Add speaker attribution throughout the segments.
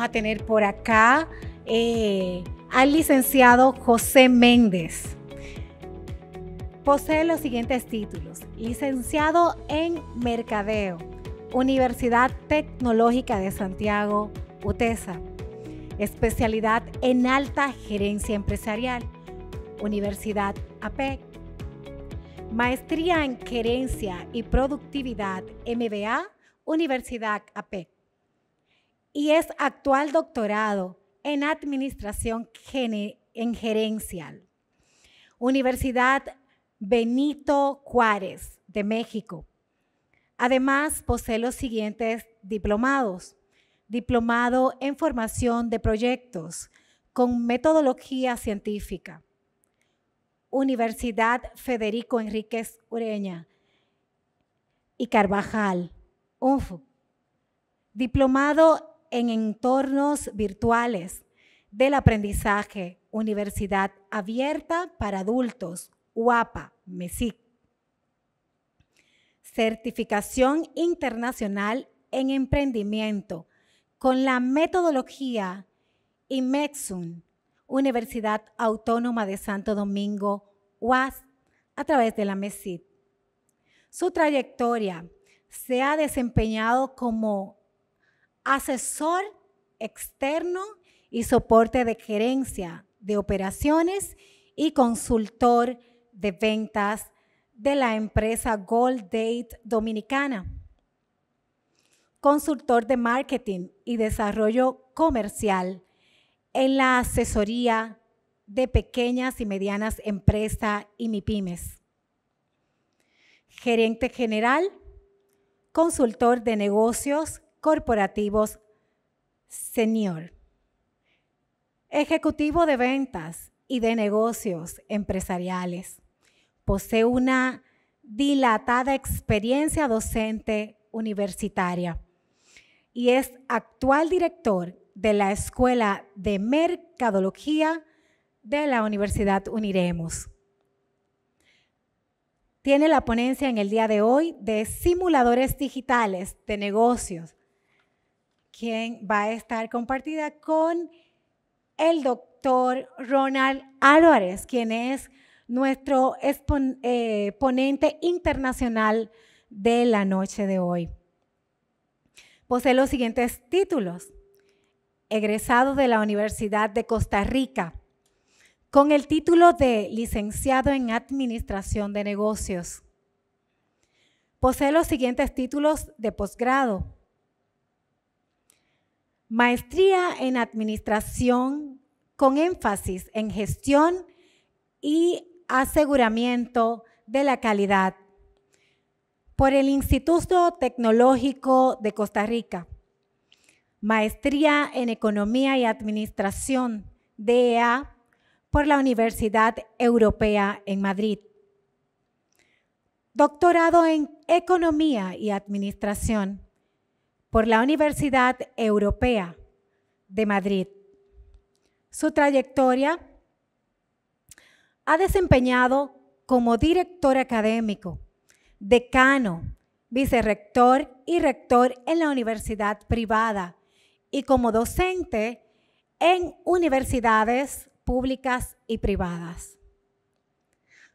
Speaker 1: a tener por acá eh, al licenciado José Méndez. Posee los siguientes títulos. Licenciado en Mercadeo, Universidad Tecnológica de Santiago, UTESA. Especialidad en Alta Gerencia Empresarial, Universidad APEC. Maestría en Gerencia y Productividad, MBA, Universidad APEC. Y es actual doctorado en Administración en Gerencial. Universidad Benito Juárez de México. Además, posee los siguientes diplomados. Diplomado en formación de proyectos con metodología científica. Universidad Federico Enríquez Ureña y Carvajal, UNFU. Diplomado en entornos virtuales del aprendizaje, Universidad Abierta para Adultos, UAPA, MESIC. Certificación internacional en emprendimiento con la metodología IMEXUN, Universidad Autónoma de Santo Domingo, UAS, a través de la MESIC. Su trayectoria se ha desempeñado como asesor externo y soporte de gerencia de operaciones y consultor de ventas de la empresa Gold Date Dominicana. Consultor de marketing y desarrollo comercial en la asesoría de pequeñas y medianas empresas y MIPIMES. Gerente general, consultor de negocios corporativos senior. Ejecutivo de ventas y de negocios empresariales posee una dilatada experiencia docente universitaria y es actual director de la Escuela de Mercadología de la Universidad Uniremos. Tiene la ponencia en el día de hoy de simuladores digitales de negocios, quien va a estar compartida con el doctor Ronald Álvarez, quien es nuestro eh, ponente internacional de la noche de hoy. Posee los siguientes títulos. Egresado de la Universidad de Costa Rica, con el título de licenciado en Administración de Negocios. Posee los siguientes títulos de posgrado. Maestría en Administración con énfasis en gestión y aseguramiento de la calidad por el Instituto Tecnológico de Costa Rica. Maestría en Economía y Administración, DEA, por la Universidad Europea en Madrid. Doctorado en Economía y Administración por la Universidad Europea de Madrid. Su trayectoria ha desempeñado como director académico, decano, vicerrector y rector en la universidad privada y como docente en universidades públicas y privadas.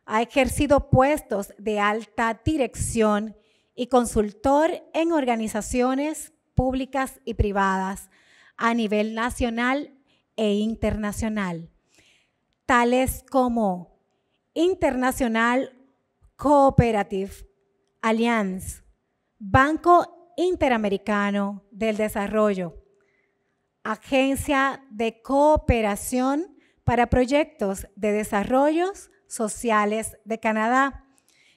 Speaker 1: Ha ejercido puestos de alta dirección y consultor en organizaciones públicas y privadas a nivel nacional e internacional tales como International Cooperative Alliance, Banco Interamericano del Desarrollo, Agencia de Cooperación para Proyectos de Desarrollos Sociales de Canadá,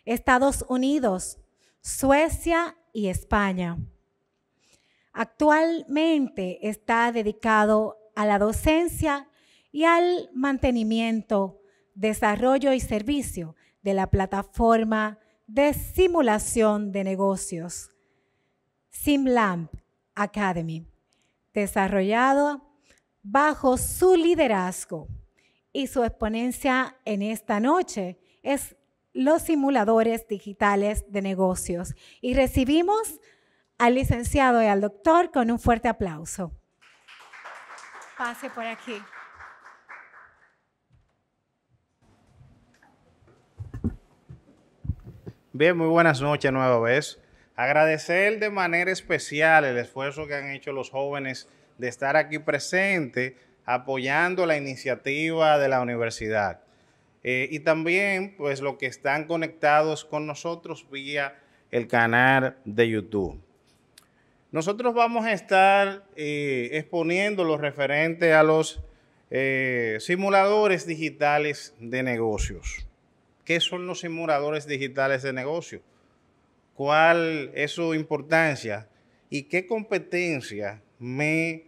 Speaker 1: Estados Unidos, Suecia y España. Actualmente está dedicado a la docencia y al mantenimiento, desarrollo y servicio de la plataforma de simulación de negocios SimLamp Academy, desarrollado bajo su liderazgo. Y su exponencia en esta noche es los simuladores digitales de negocios. Y recibimos al licenciado y al doctor con un fuerte aplauso. Pase por aquí.
Speaker 2: Bien, muy buenas noches nueva vez. Agradecer de manera especial el esfuerzo que han hecho los jóvenes de estar aquí presentes apoyando la iniciativa de la universidad. Eh, y también, pues, los que están conectados con nosotros vía el canal de YouTube. Nosotros vamos a estar eh, exponiendo lo referente a los eh, simuladores digitales de negocios. ¿Qué son los simuladores digitales de negocio? ¿Cuál es su importancia? ¿Y qué competencia me,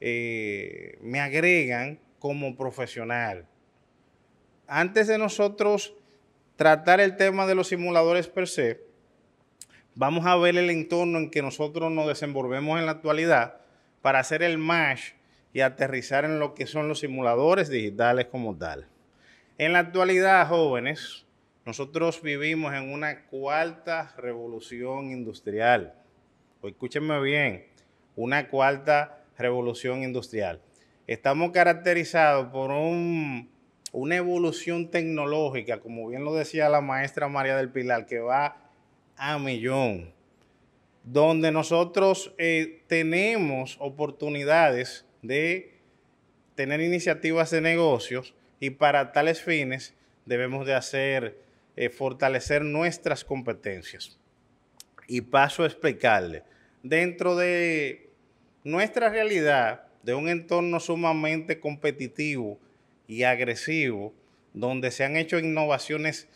Speaker 2: me agregan como profesional? Antes de nosotros tratar el tema de los simuladores per se, vamos a ver el entorno en que nosotros nos desenvolvemos en la actualidad para hacer el match y aterrizar en lo que son los simuladores digitales como tal. En la actualidad, jóvenes, nosotros vivimos en una cuarta revolución industrial. O escúchenme bien, una cuarta revolución industrial. Estamos caracterizados por una evolución tecnológica, como bien lo decía la maestra María del Pilar, que va a millón, donde nosotros eh, tenemos oportunidades de tener iniciativas de negocios y para tales fines debemos de hacer, eh, fortalecer nuestras competencias. Y paso a explicarle, dentro de nuestra realidad, de un entorno sumamente competitivo y agresivo, donde se han hecho innovaciones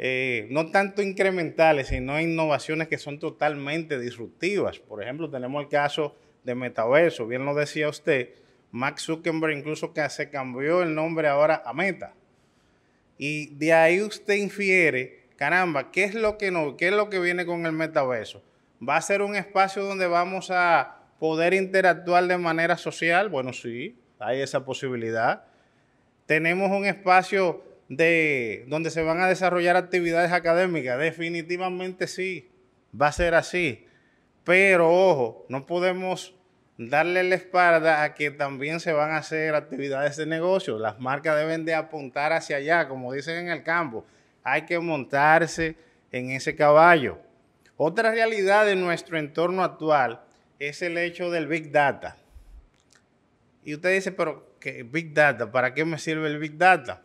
Speaker 2: eh, no tanto incrementales, sino innovaciones que son totalmente disruptivas. Por ejemplo, tenemos el caso de metaverso, bien lo decía usted, Max Zuckerberg incluso que se cambió el nombre ahora a Meta. Y de ahí usted infiere, caramba, ¿qué es lo que no, qué es lo que viene con el metaverso? ¿Va a ser un espacio donde vamos a poder interactuar de manera social? Bueno, sí, hay esa posibilidad. Tenemos un espacio de donde se van a desarrollar actividades académicas. Definitivamente sí, va a ser así. Pero ojo, no podemos darle la espalda a que también se van a hacer actividades de negocio. Las marcas deben de apuntar hacia allá, como dicen en el campo. Hay que montarse en ese caballo. Otra realidad de nuestro entorno actual es el hecho del Big Data. Y usted dice, pero ¿qué Big Data? ¿Para qué me sirve el Big Data?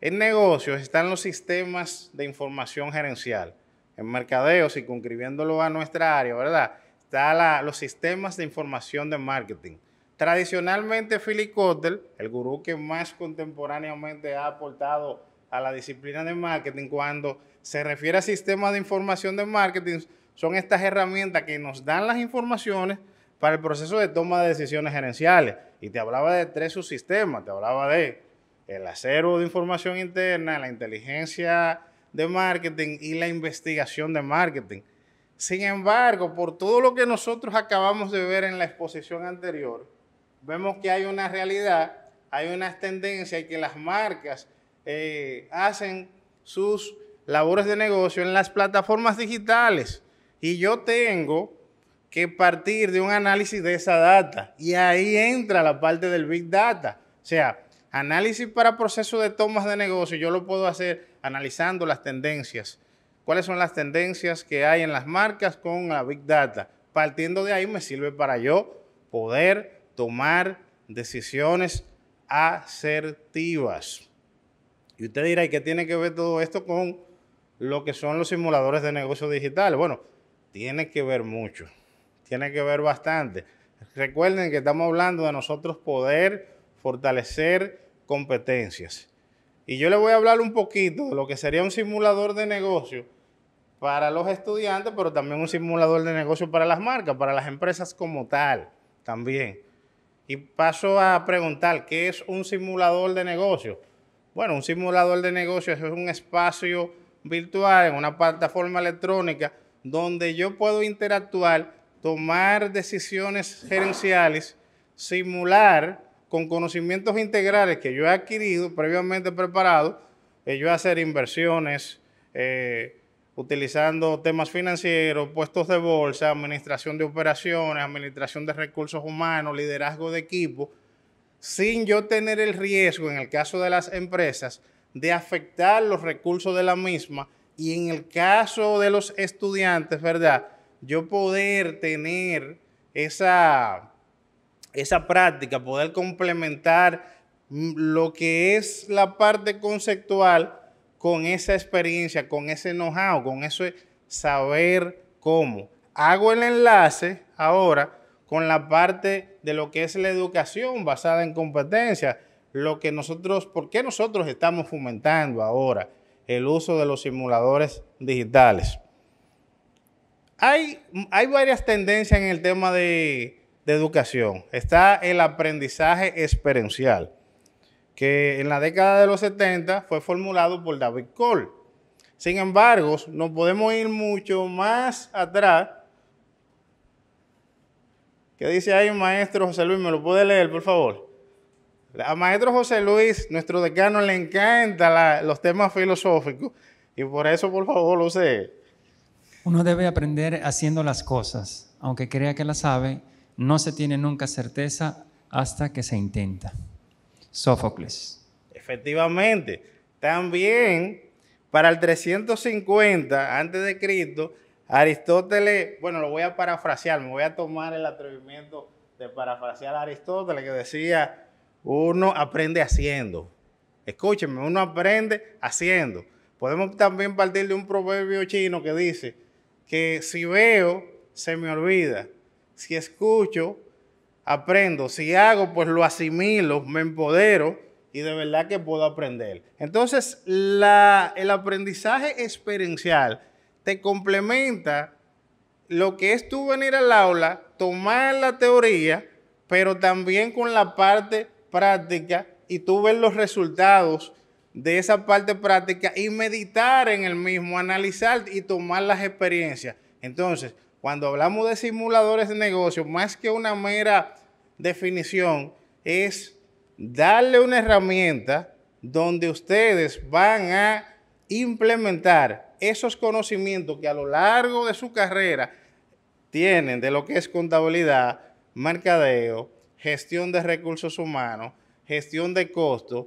Speaker 2: En negocios están los sistemas de información gerencial. En mercadeo, circunscribiéndolo a nuestra área, ¿verdad? Están los sistemas de información de marketing. Tradicionalmente, Philip Kotler, el gurú que más contemporáneamente ha aportado a la disciplina de marketing, cuando se refiere a sistemas de información de marketing, son estas herramientas que nos dan las informaciones para el proceso de toma de decisiones gerenciales. Y te hablaba de tres subsistemas, te hablaba de el acero de información interna, la inteligencia de marketing y la investigación de marketing. Sin embargo, por todo lo que nosotros acabamos de ver en la exposición anterior, vemos que hay una realidad, hay unas tendencias y que las marcas eh, hacen sus labores de negocio en las plataformas digitales. Y yo tengo que partir de un análisis de esa data. Y ahí entra la parte del Big Data. O sea, Análisis para proceso de tomas de negocio, yo lo puedo hacer analizando las tendencias. ¿Cuáles son las tendencias que hay en las marcas con la Big Data? Partiendo de ahí me sirve para yo poder tomar decisiones asertivas. Y usted dirá, ¿y qué tiene que ver todo esto con lo que son los simuladores de negocios digitales? Bueno, tiene que ver mucho, tiene que ver bastante. Recuerden que estamos hablando de nosotros poder fortalecer competencias. Y yo le voy a hablar un poquito de lo que sería un simulador de negocio para los estudiantes, pero también un simulador de negocio para las marcas, para las empresas como tal, también. Y paso a preguntar, ¿qué es un simulador de negocio? Bueno, un simulador de negocio es un espacio virtual en una plataforma electrónica donde yo puedo interactuar, tomar decisiones gerenciales, simular con conocimientos integrales que yo he adquirido, previamente preparado, eh, yo hacer inversiones, eh, utilizando temas financieros, puestos de bolsa, administración de operaciones, administración de recursos humanos, liderazgo de equipo, sin yo tener el riesgo, en el caso de las empresas, de afectar los recursos de la misma y en el caso de los estudiantes, ¿verdad? Yo poder tener esa, esa práctica, poder complementar lo que es la parte conceptual con esa experiencia, con ese know-how, con ese saber cómo. Hago el enlace ahora con la parte de lo que es la educación basada en competencia, lo que nosotros, ¿por qué nosotros estamos fomentando ahora el uso de los simuladores digitales? Hay, varias tendencias en el tema de, educación. Está el aprendizaje experiencial, que en la década de los 70 fue formulado por David Cole. Sin embargo, no podemos ir mucho más atrás ¿Qué dice ahí maestro José Luis? ¿Me lo puede leer, por favor? A maestro José Luis, nuestro decano, le encanta los temas filosóficos y por eso, por favor, lo sé.
Speaker 3: Uno debe aprender haciendo las cosas. Aunque crea que las sabe, no se tiene nunca certeza hasta que se intenta. Sófocles.
Speaker 2: Efectivamente. También, para el 350 antes de Cristo, Aristóteles, bueno, lo voy a parafrasear, me voy a tomar el atrevimiento de parafrasear a Aristóteles que decía, uno aprende haciendo. Escúchenme, uno aprende haciendo. Podemos también partir de un proverbio chino que dice que si veo, se me olvida. Si escucho, aprendo. Si hago, pues lo asimilo, me empodero y de verdad que puedo aprender. Entonces, el aprendizaje experiencial te complementa lo que es tú venir al aula, tomar la teoría, pero también con la parte práctica y tú ver los resultados de esa parte práctica y meditar en el mismo, analizar y tomar las experiencias. Entonces, cuando hablamos de simuladores de negocio, más que una mera definición, es darle una herramienta donde ustedes van a implementar esos conocimientos que a lo largo de su carrera tienen de lo que es contabilidad, mercadeo, gestión de recursos humanos, gestión de costos,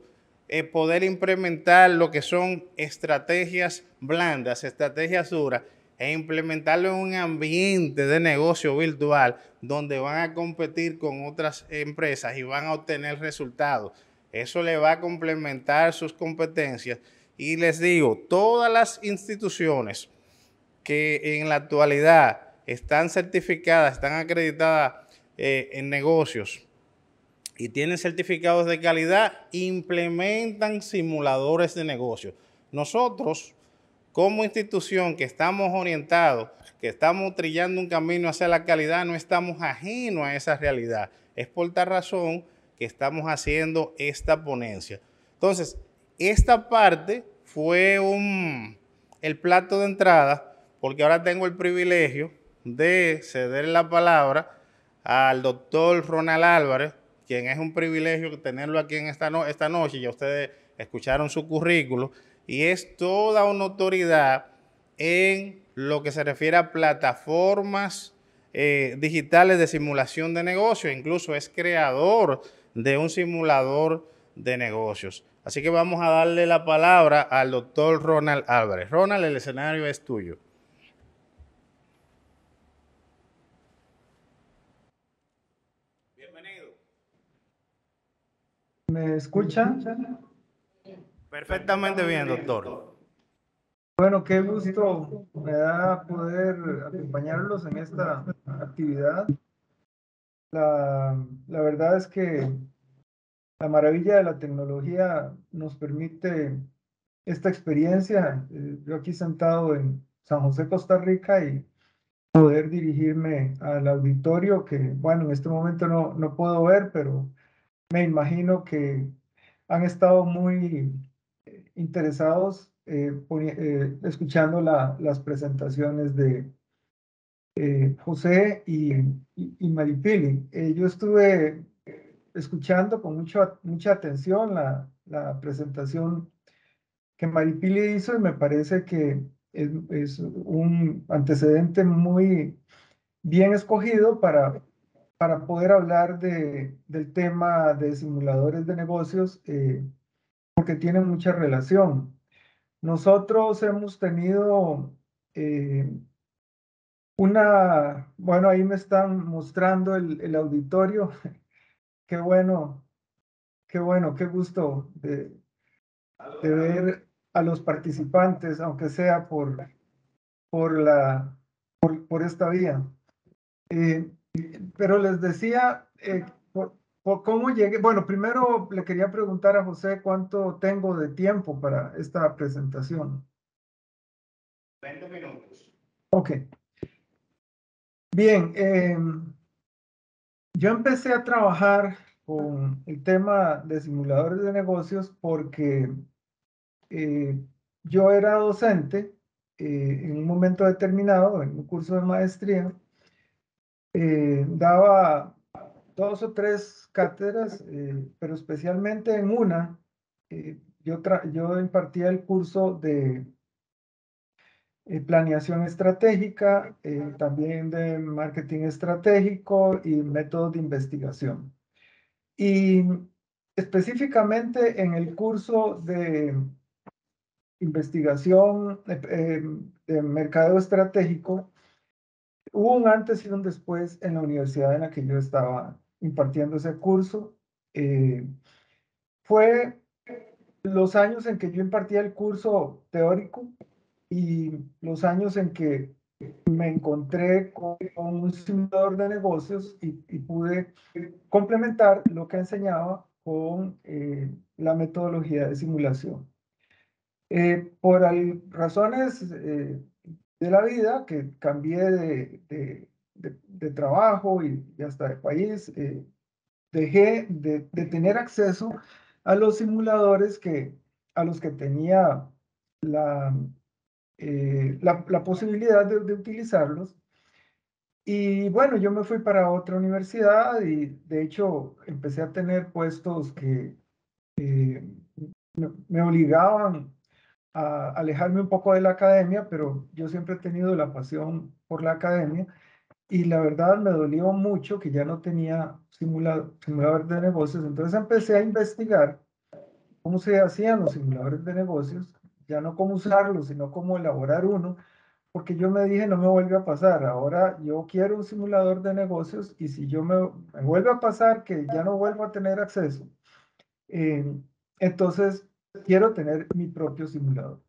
Speaker 2: eh, poder implementar lo que son estrategias blandas, estrategias duras, e implementarlo en un ambiente de negocio virtual donde van a competir con otras empresas y van a obtener resultados. Eso le va a complementar sus competencias y les digo, todas las instituciones que en la actualidad están certificadas, están acreditadas eh, en negocios y tienen certificados de calidad, implementan simuladores de negocio. Nosotros, como institución que estamos orientados, que estamos trillando un camino hacia la calidad, no estamos ajenos a esa realidad. Es por tal razón que estamos haciendo esta ponencia. Entonces, esta parte fue un, el plato de entrada, porque ahora tengo el privilegio de ceder la palabra al doctor Ronald Álvarez, quien es un privilegio tenerlo aquí en esta, esta noche, ya ustedes escucharon su currículo, y es toda una autoridad en lo que se refiere a plataformas eh, digitales de simulación de negocio, incluso es creador de un simulador de negocios. Así que vamos a darle la palabra al doctor Ronald Álvarez. Ronald, el escenario es tuyo.
Speaker 4: ¿Me escuchan?
Speaker 2: Perfectamente bien, doctor.
Speaker 4: Bueno, qué gusto me da poder acompañarlos en esta actividad. La, la verdad es que la maravilla de la tecnología nos permite esta experiencia. Eh, yo aquí sentado en San José, Costa Rica y poder dirigirme al auditorio que, bueno, en este momento no, no puedo ver, pero me imagino que han estado muy eh, interesados eh, escuchando las presentaciones de José y, Maripili. yo estuve escuchando con mucha, mucha atención la, presentación que Maripili hizo y me parece que es, un antecedente muy bien escogido para para poder hablar de, del tema de simuladores de negocios, eh, porque tiene mucha relación. Nosotros hemos tenido eh, una, bueno, ahí me están mostrando el, el auditorio. qué bueno, qué bueno, qué gusto de, de ver a los participantes, aunque sea por, por, la, por, por esta vía. Eh, pero les decía, eh, por, ¿cómo llegué? Bueno, primero le quería preguntar a José cuánto tengo de tiempo para esta presentación.
Speaker 2: 20 minutos.
Speaker 4: Ok. Bien, eh, yo empecé a trabajar con el tema de simuladores de negocios porque eh, yo era docente eh, en un momento determinado, en un curso de maestría, eh, daba dos o tres cátedras, pero especialmente en una, yo, yo impartía el curso de planeación estratégica, también de marketing estratégico y métodos de investigación. Y específicamente en el curso de investigación eh, de mercado estratégico, hubo un antes y un después en la universidad en la que yo estaba impartiendo ese curso. Eh, fue los años en que yo impartía el curso teórico y los años en que me encontré con, un simulador de negocios y, pude complementar lo que enseñaba con eh, la metodología de simulación. Eh, por razones eh, de la vida, que cambié de, de, trabajo y, hasta de país, eh, dejé de, tener acceso a los simuladores que, a los que tenía la, la, la, posibilidad de, utilizarlos. Y bueno, yo me fui para otra universidad y de hecho empecé a tener puestos que me obligaban a alejarme un poco de la academia, pero yo siempre he tenido la pasión por la academia y la verdad me dolió mucho que ya no tenía simulador, simulador de negocios. Entonces empecé a investigar cómo se hacían los simuladores de negocios, ya no cómo usarlos, sino cómo elaborar uno, porque yo me dije, no me vuelve a pasar, ahora yo quiero un simulador de negocios y si yo me, me vuelve a pasar que ya no vuelvo a tener acceso, eh, entonces quiero tener mi propio simulador.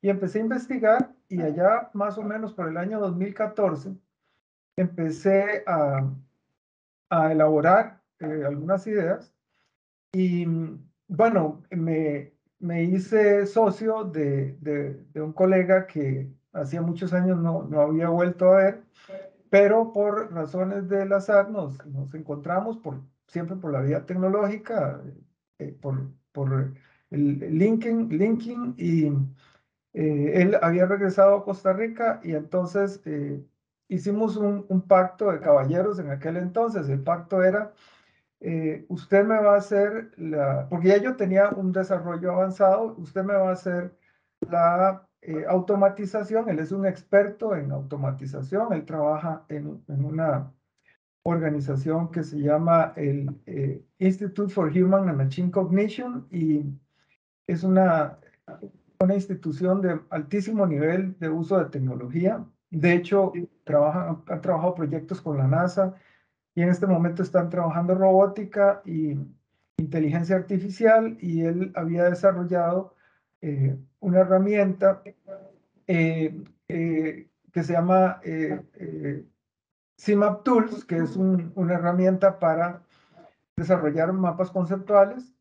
Speaker 4: Y empecé a investigar y allá más o menos por el año 2014 empecé a, a elaborar eh, algunas ideas y bueno, me, me hice socio de, de, un colega que hacía muchos años no, no había vuelto a ver, pero por razones del azar nos, nos encontramos por, siempre por la vía tecnológica, eh, por, por linking, linking y eh, él había regresado a Costa Rica y entonces eh, hicimos un, un, pacto de caballeros en aquel entonces. El pacto era, eh, usted me va a hacer, la, porque ya yo tenía un desarrollo avanzado, usted me va a hacer la automatización. Él es un experto en automatización, él trabaja en, en una organización que se llama el Institute for Human and Machine Cognition y es una, una institución de altísimo nivel de uso de tecnología. De hecho, trabaja, ha trabajado proyectos con la NASA y en este momento están trabajando robótica y inteligencia artificial y él había desarrollado eh, una herramienta eh, eh, que se llama CIMAP Tools, que es una herramienta para desarrollar mapas conceptuales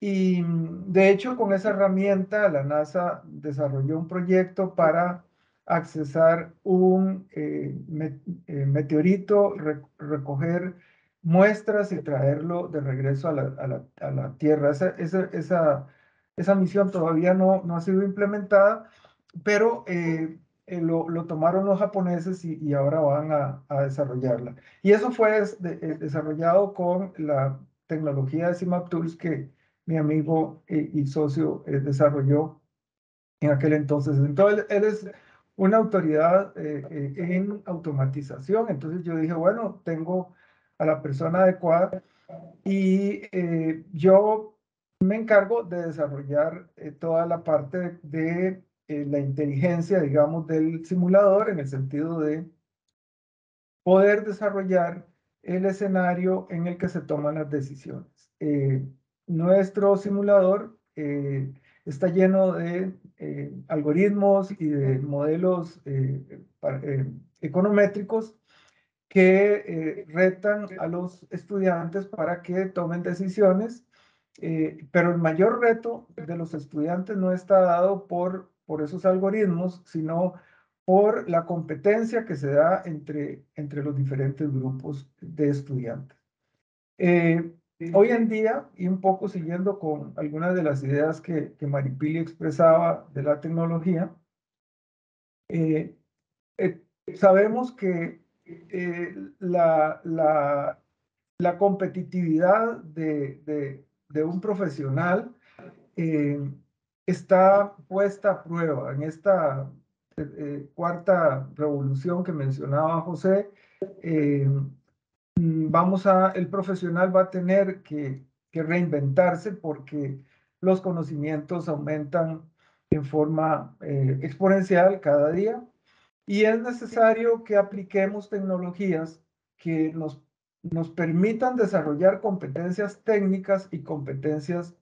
Speaker 4: y mm, de hecho, con esa herramienta, la NASA desarrolló un proyecto para accesar un eh, eh, meteorito, recoger muestras y traerlo de regreso a la, a la, Tierra. Esa, esa, esa, misión todavía no, no ha sido implementada, pero eh, lo, lo, tomaron los japoneses y, y ahora van a, a, desarrollarla. Y eso fue desarrollado con la tecnología de CIMAP Tools que mi amigo y, socio eh, desarrolló en aquel entonces. Entonces, él, es una autoridad eh, eh, en automatización. Entonces yo dije, bueno, tengo a la persona adecuada. Y eh, yo me encargo de desarrollar eh, toda la parte de eh, la inteligencia, digamos, del simulador en el sentido de poder desarrollar el escenario en el que se toman las decisiones. Nuestro simulador está lleno de algoritmos y de modelos econométricos que eh, retan a los estudiantes para que tomen decisiones, eh, pero el mayor reto de los estudiantes no está dado por, por esos algoritmos, sino por la competencia que se da entre, entre los diferentes grupos de estudiantes. Eh, hoy en día, y un poco siguiendo con algunas de las ideas que, que Maripili expresaba de la tecnología, sabemos que eh, la, la, competitividad de, de, un profesional eh, está puesta a prueba en esta eh, cuarta revolución que mencionaba José. Vamos a, el profesional va a tener que, reinventarse porque los conocimientos aumentan en forma exponencial cada día y es necesario que apliquemos tecnologías que nos, nos permitan desarrollar competencias técnicas y competencias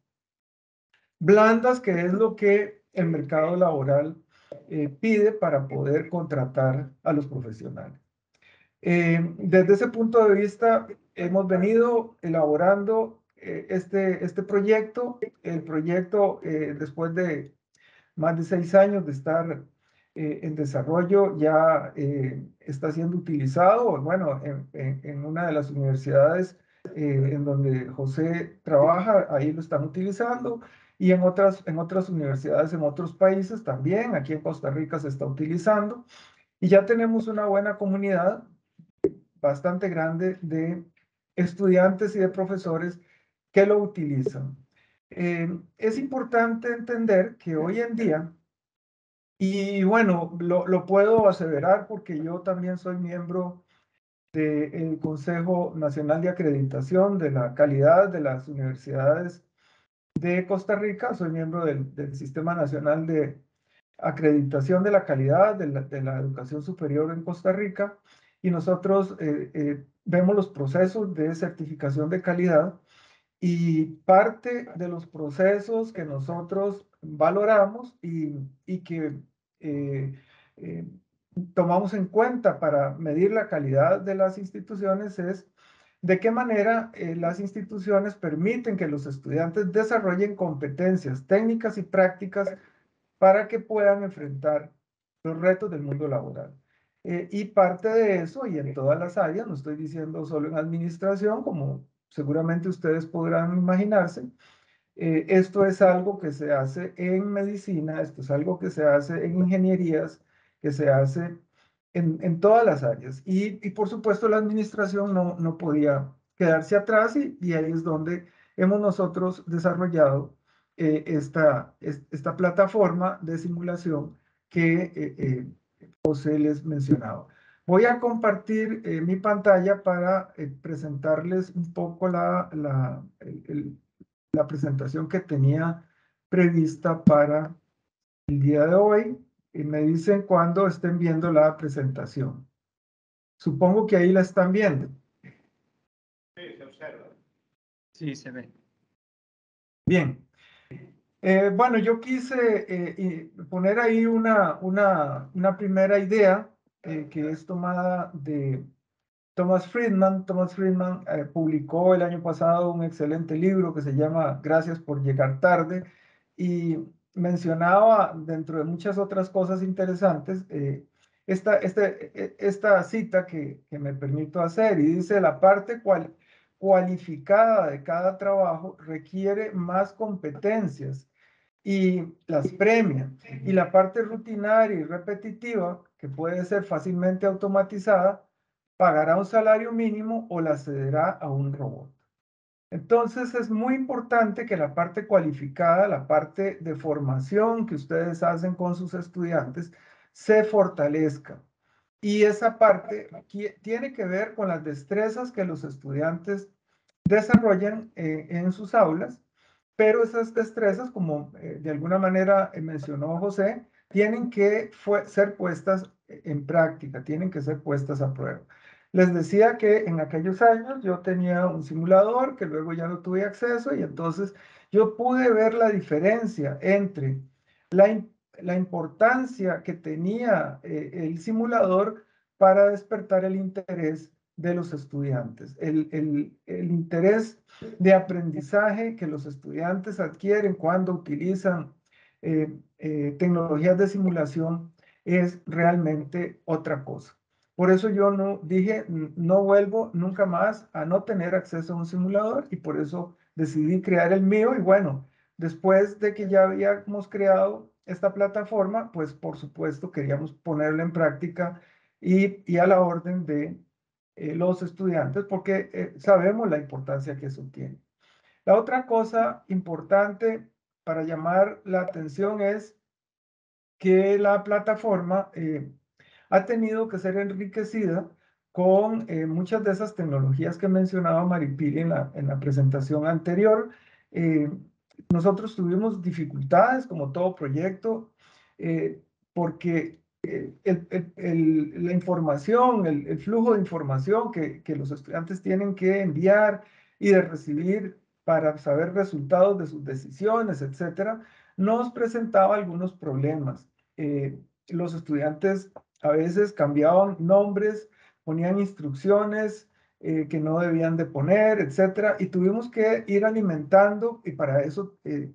Speaker 4: blandas, que es lo que el mercado laboral eh, pide para poder contratar a los profesionales. Eh, desde ese punto de vista, hemos venido elaborando eh, este, este proyecto. El proyecto, después de más de seis años de estar eh, en desarrollo ya eh, está siendo utilizado, bueno, en, una de las universidades eh, en donde José trabaja, ahí lo están utilizando, y en otras, en otras universidades, en otros países también, aquí en Costa Rica se está utilizando, y ya tenemos una buena comunidad bastante grande de estudiantes y de profesores que lo utilizan. es importante entender que hoy en día y bueno, lo, puedo aseverar porque yo también soy miembro del Consejo Nacional de Acreditación de la Calidad de las Universidades de Costa Rica. Soy miembro del, Sistema Nacional de Acreditación de la Calidad de la, Educación Superior en Costa Rica. Y nosotros eh, eh, vemos los procesos de certificación de calidad y parte de los procesos que nosotros valoramos y, que eh, tomamos en cuenta para medir la calidad de las instituciones es de qué manera las instituciones permiten que los estudiantes desarrollen competencias técnicas y prácticas para que puedan enfrentar los retos del mundo laboral. Y parte de eso, y en todas las áreas, no estoy diciendo solo en administración, como seguramente ustedes podrán imaginarse, eh, esto es algo que se hace en medicina, esto es algo que se hace en ingenierías, que se hace en, en todas las áreas. Y, y, por supuesto la administración no, no podía quedarse atrás y, y, ahí es donde hemos nosotros desarrollado eh, esta, esta plataforma de simulación que eh, José les mencionaba. Voy a compartir mi pantalla para presentarles un poco la, la el, la presentación que tenía prevista para el día de hoy y me dicen cuando estén viendo la presentación. Supongo que ahí la están viendo.
Speaker 2: Sí, se observa.
Speaker 3: Sí, se ve.
Speaker 4: Bien. Eh, bueno, yo quise eh, poner ahí una, una, una primera idea eh, que es tomada de Thomas Friedman. Thomas Friedman eh, publicó el año pasado un excelente libro que se llama Gracias por llegar tarde y mencionaba, dentro de muchas otras cosas interesantes, eh, esta, este, e, esta cita que, que, me permito hacer y dice, la parte cual, cualificada de cada trabajo requiere más competencias y las premia. Y la parte rutinaria y repetitiva, que puede ser fácilmente automatizada, pagará un salario mínimo o la cederá a un robot. Entonces es muy importante que la parte cualificada, la parte de formación que ustedes hacen con sus estudiantes, se fortalezca. y esa parte tiene que ver con las destrezas que los estudiantes desarrollan eh, en sus aulas, pero esas destrezas, como eh, de alguna manera mencionó José, tienen que ser puestas en práctica, tienen que ser puestas a prueba. Les decía que en aquellos años yo tenía un simulador que luego ya no tuve acceso y entonces yo pude ver la diferencia entre la, importancia que tenía eh, el simulador para despertar el interés de los estudiantes, el, el, interés de aprendizaje que los estudiantes adquieren cuando utilizan eh, eh, tecnologías de simulación es realmente otra cosa. Por eso yo no dije, no vuelvo nunca más a no tener acceso a un simulador y por eso decidí crear el mío y bueno, después de que ya habíamos creado esta plataforma, pues por supuesto queríamos ponerla en práctica y, y a la orden de eh, los estudiantes porque eh, sabemos la importancia que eso tiene. La otra cosa importante para llamar la atención es que la plataforma eh, ha tenido que ser enriquecida con muchas de esas tecnologías que mencionaba Maripili en la, en la presentación anterior. nosotros tuvimos dificultades, como todo proyecto, porque el, la información, el, flujo de información que, que, los estudiantes tienen que enviar y de recibir para saber resultados de sus decisiones, etcétera, nos presentaba algunos problemas. Eh, los estudiantes a veces cambiaban nombres, ponían instrucciones eh, que no debían de poner, etcétera, y tuvimos que ir alimentando y para eso, eh,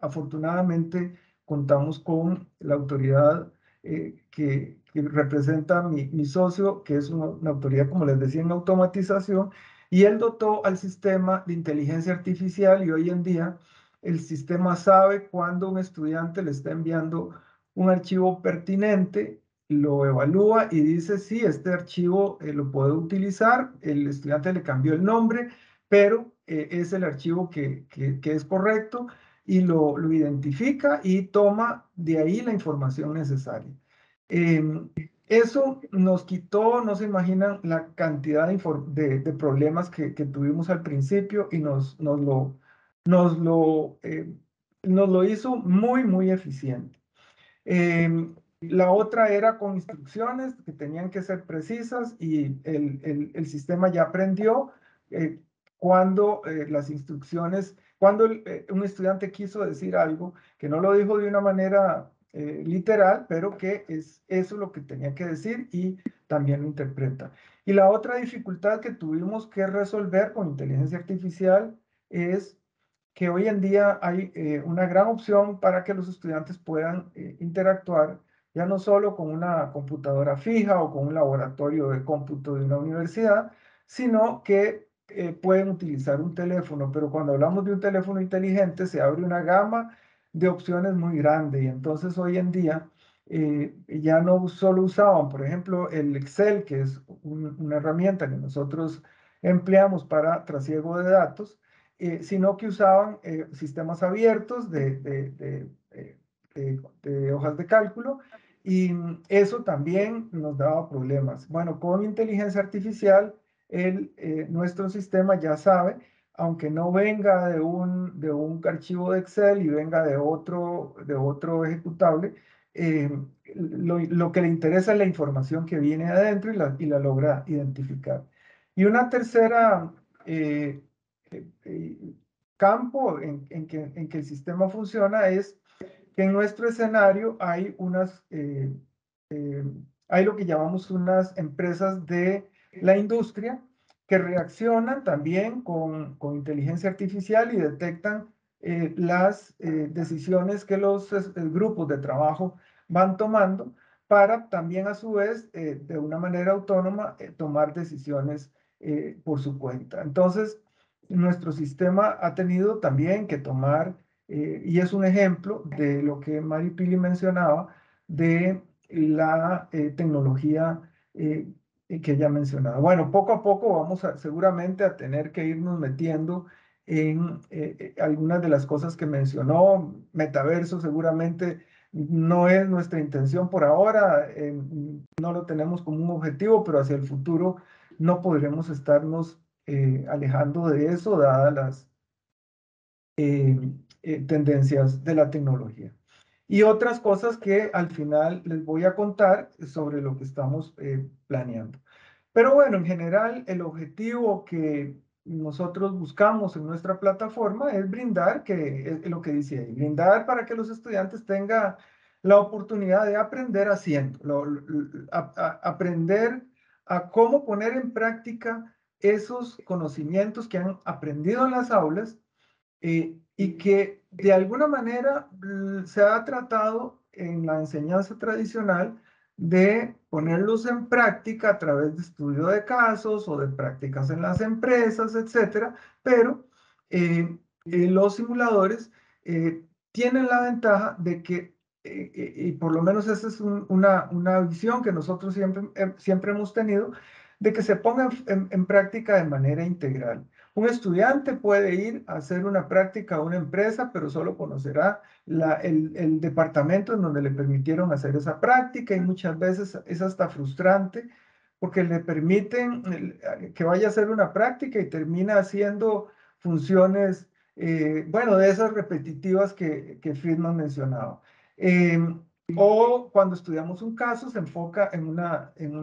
Speaker 4: afortunadamente, contamos con la autoridad eh, que, representa mi, socio, que es una, autoridad, como les decía, en automatización, y él dotó al sistema de inteligencia artificial y hoy en día el sistema sabe cuando un estudiante le está enviando un archivo pertinente, lo evalúa y dice, sí, este archivo eh, lo puedo utilizar, el estudiante le cambió el nombre, pero eh, es el archivo que, que, que es correcto y lo, lo, identifica y toma de ahí la información necesaria. Em, eso nos quitó, no se imaginan la cantidad de, de, problemas que, que, tuvimos al principio y nos, nos lo, nos, lo, eh, nos lo hizo muy, muy eficiente. Em, la otra era con instrucciones que tenían que ser precisas y el, el, el sistema ya aprendió eh, cuando eh, las instrucciones cuando eh, un estudiante quiso decir algo que no lo dijo de una manera eh, literal, pero que es eso lo que tenía que decir y también lo interpreta. Y la otra dificultad que tuvimos que resolver con inteligencia artificial es que hoy en día hay eh, una gran opción para que los estudiantes puedan interactuar ya no solo con una computadora fija o con un laboratorio de cómputo de una universidad, sino que eh, pueden utilizar un teléfono, pero cuando hablamos de un teléfono inteligente se abre una gama de opciones muy grande y entonces hoy en día eh, ya no solo usaban, por ejemplo, el Excel, que es una herramienta que nosotros empleamos para trasiego de datos, eh, sino que usaban sistemas abiertos de, de, de, hojas de cálculo y eso también nos daba problemas. Bueno, con inteligencia artificial el, eh, nuestro sistema ya sabe, aunque no venga de un, de un archivo de Excel y venga de otro, de otro ejecutable, eh, lo, lo, que le interesa es la información que viene adentro y la, y la logra identificar. Y una tercera eh, campo en, en, que, en, que, el sistema funciona es que en nuestro escenario hay unas, hay lo que llamamos unas empresas de la industria que reaccionan también con, con inteligencia artificial y detectan eh, las eh, decisiones que los grupos de trabajo van tomando para también a su vez eh, de una manera autónoma tomar decisiones por su cuenta. Entonces, nuestro sistema ha tenido también que tomar, y es un ejemplo de lo que Mari Pili mencionaba, de la tecnología que ya mencionado. Bueno, poco a poco vamos seguramente a tener que irnos metiendo en eh, eh, algunas de las cosas que mencionó. Metaverso seguramente no es nuestra intención por ahora, no lo tenemos como un objetivo, pero hacia el futuro no podremos estarnos eh, alejando de eso, dadas las eh, eh, tendencias de la tecnología. Y otras cosas que al final les voy a contar sobre lo que estamos planeando. Pero bueno, en general, el objetivo que nosotros buscamos en nuestra plataforma es brindar, que es lo que dice ahí, brindar para que los estudiantes tengan la oportunidad de aprender haciendo, aprender a cómo poner en práctica esos conocimientos que han aprendido en las aulas eh, y que de alguna manera se ha tratado en la enseñanza tradicional de ponerlos en práctica a través de estudio de casos o de prácticas en las empresas, etcétera, pero eh, eh, los simuladores eh, tienen la ventaja de que, y por lo menos esa es una, una, visión que nosotros siempre, siempre hemos tenido, de que se pongan en práctica de manera integral. Un estudiante puede ir a hacer una práctica a una empresa, pero solo conocerá el, departamento en donde le permitieron hacer esa práctica y muchas veces es hasta frustrante porque le permiten que vaya a hacer una práctica y termina haciendo funciones, eh, bueno, de esas repetitivas que, que Friedman mencionaba. Em, o cuando estudiamos un caso, se enfoca en una, en,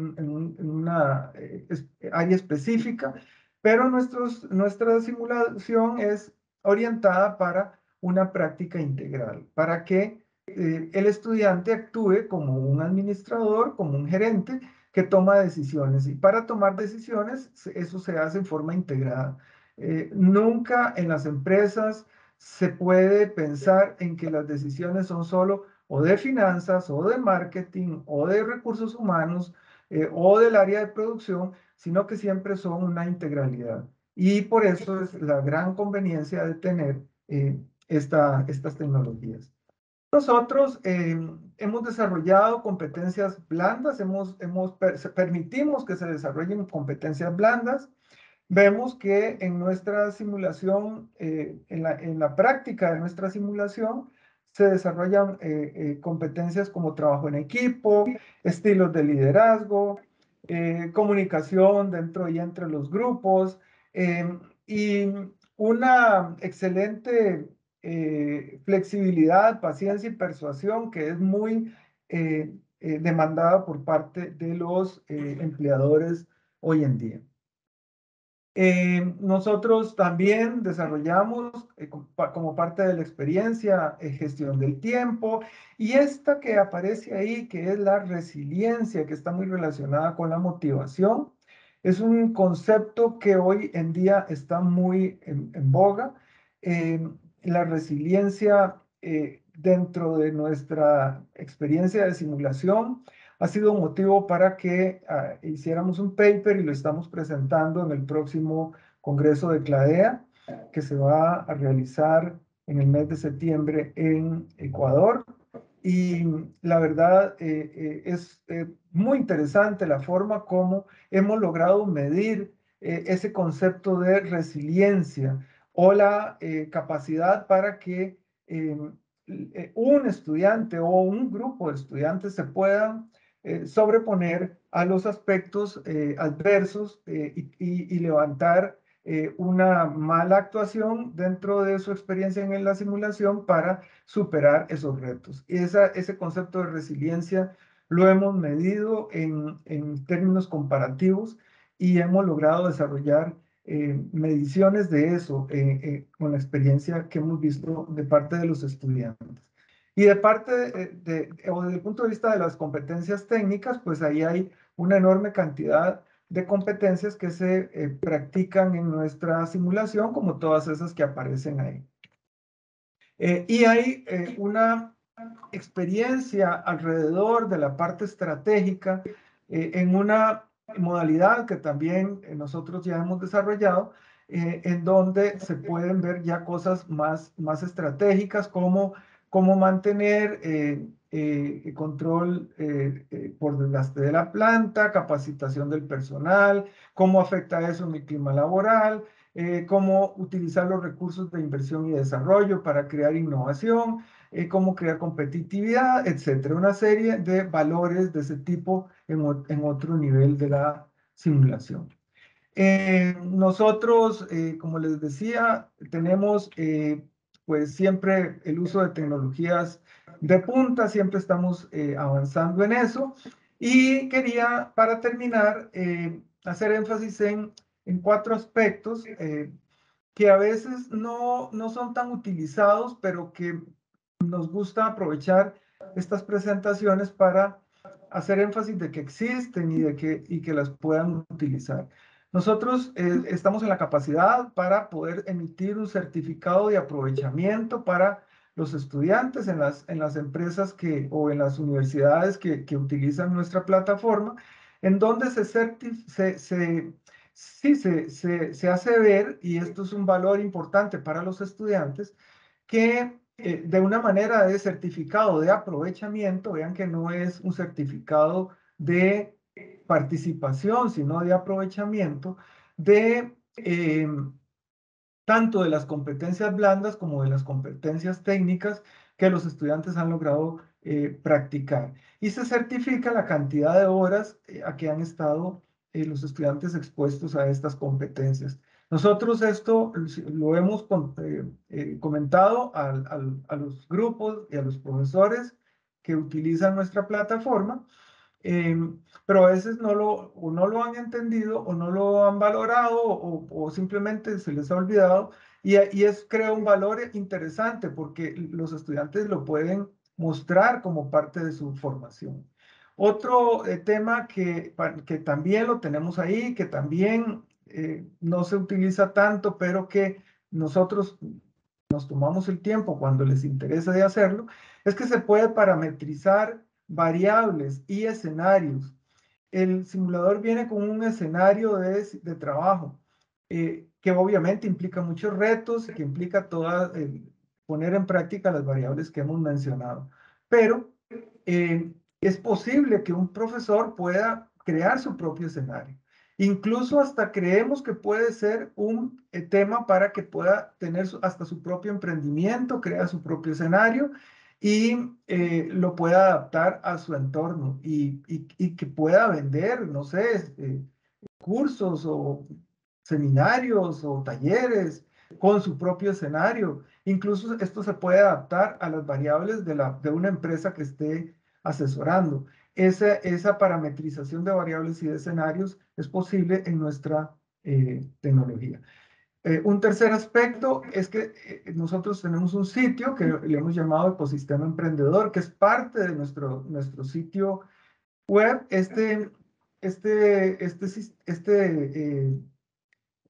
Speaker 4: una eh, área específica pero nuestra simulación es orientada para una práctica integral, para que eh, el estudiante actúe como un administrador, como un gerente que toma decisiones. Y para tomar decisiones, eso se hace en forma integrada. Eh, nunca en las empresas se puede pensar en que las decisiones son solo o de finanzas, o de marketing, o de recursos humanos, eh, o del área de producción, sino que siempre son una integralidad. Y por eso es la gran conveniencia de tener eh, esta, estas tecnologías. Nosotros eh, hemos desarrollado competencias blandas, hemos, permitimos que se desarrollen competencias blandas. Vemos que en nuestra simulación, la, en, la, práctica de nuestra simulación, se desarrollan eh, eh, competencias como trabajo en equipo, estilos de liderazgo, eh, comunicación dentro y entre los grupos y una excelente flexibilidad, paciencia y persuasión que es muy demandada por parte de los empleadores hoy en día. Eh, nosotros también desarrollamos eh, como parte de la experiencia eh, gestión del tiempo y esta que aparece ahí, que es la resiliencia, que está muy relacionada con la motivación, es un concepto que hoy en día está muy en, en boga. la resiliencia dentro de nuestra experiencia de simulación ha sido motivo para que ah, hiciéramos un paper y lo estamos presentando en el próximo Congreso de CLADEA, que se va a realizar en el mes de septiembre en Ecuador. Y la verdad eh, eh, es eh, muy interesante la forma como hemos logrado medir ese concepto de resiliencia o la capacidad para que un estudiante o un grupo de estudiantes se puedan eh, sobreponer a los aspectos eh, adversos eh, y, levantar una mala actuación dentro de su experiencia en la simulación para superar esos retos. Y ese concepto de resiliencia lo hemos medido en, en términos comparativos y hemos logrado desarrollar mediciones de eso con la experiencia que hemos visto de parte de los estudiantes. Y de parte de, o desde el punto de vista de las competencias técnicas, pues ahí hay una enorme cantidad de competencias que se eh, practican en nuestra simulación, como todas esas que aparecen ahí. Eh, y hay eh, una experiencia alrededor de la parte estratégica en una modalidad que también nosotros ya hemos desarrollado, en donde se pueden ver ya cosas más, más estratégicas como cómo mantener eh, eh, control eh, por desgaste de la planta, capacitación del personal, cómo afecta eso el clima laboral, cómo utilizar los recursos de inversión y desarrollo para crear innovación, cómo crear competitividad, etcétera. Una serie de valores de ese tipo en, en otro nivel de la simulación. Nosotros, como les decía, tenemos pues siempre el uso de tecnologías de punta, siempre estamos avanzando en eso. Y quería, para terminar, hacer énfasis en, en cuatro aspectos que a veces no, no son tan utilizados, pero que nos gusta aprovechar estas presentaciones para hacer énfasis de que existen y de que, y que las puedan utilizar. Nosotros eh, estamos en la capacidad para poder emitir un certificado de aprovechamiento para los estudiantes en las, en las empresas que, o en las universidades que, que utilizan nuestra plataforma, en donde se, se, se, sí se, se, se, hace ver, y esto es un valor importante para los estudiantes, que eh, de una manera de certificado de aprovechamiento, vean que no es un certificado de participación, sino de aprovechamiento, de em, tanto de las competencias blandas como de las competencias técnicas que los estudiantes han logrado eh, practicar. Y se certifica la cantidad de horas eh, a que han estado los estudiantes expuestos a estas competencias. Nosotros esto lo hemos eh, eh, comentado a los grupos y a los profesores que utilizan nuestra plataforma, em, pero a veces no lo, o no lo han entendido o no lo han valorado o, simplemente se les ha olvidado y, y es crea un valor interesante porque los estudiantes lo pueden mostrar como parte de su formación. Otro eh, tema que, que también lo tenemos ahí, que también eh, no se utiliza tanto, pero que nosotros nos tomamos el tiempo cuando les interesa de hacerlo, es que se puede parametrizar variables y escenarios. El simulador viene con un escenario de, de trabajo eh, que obviamente implica muchos retos, que implica toda, poner en práctica las variables que hemos mencionado. Pero eh, es posible que un profesor pueda crear su propio escenario. Incluso hasta creemos que puede ser un eh, tema para que pueda tener hasta su propio emprendimiento, crea su propio escenario y eh, lo pueda adaptar a su entorno y, que pueda vender, no sé, eh, cursos o seminarios o talleres con su propio escenario. Incluso esto se puede adaptar a las variables de, la, de una empresa que esté asesorando esa, esa parametrización de variables y de escenarios es posible en nuestra eh, tecnología. Eh, un tercer aspecto es que eh, nosotros tenemos un sitio que le hemos llamado Ecosistema Emprendedor, que es parte de nuestro, nuestro sitio web. Este, este, este, este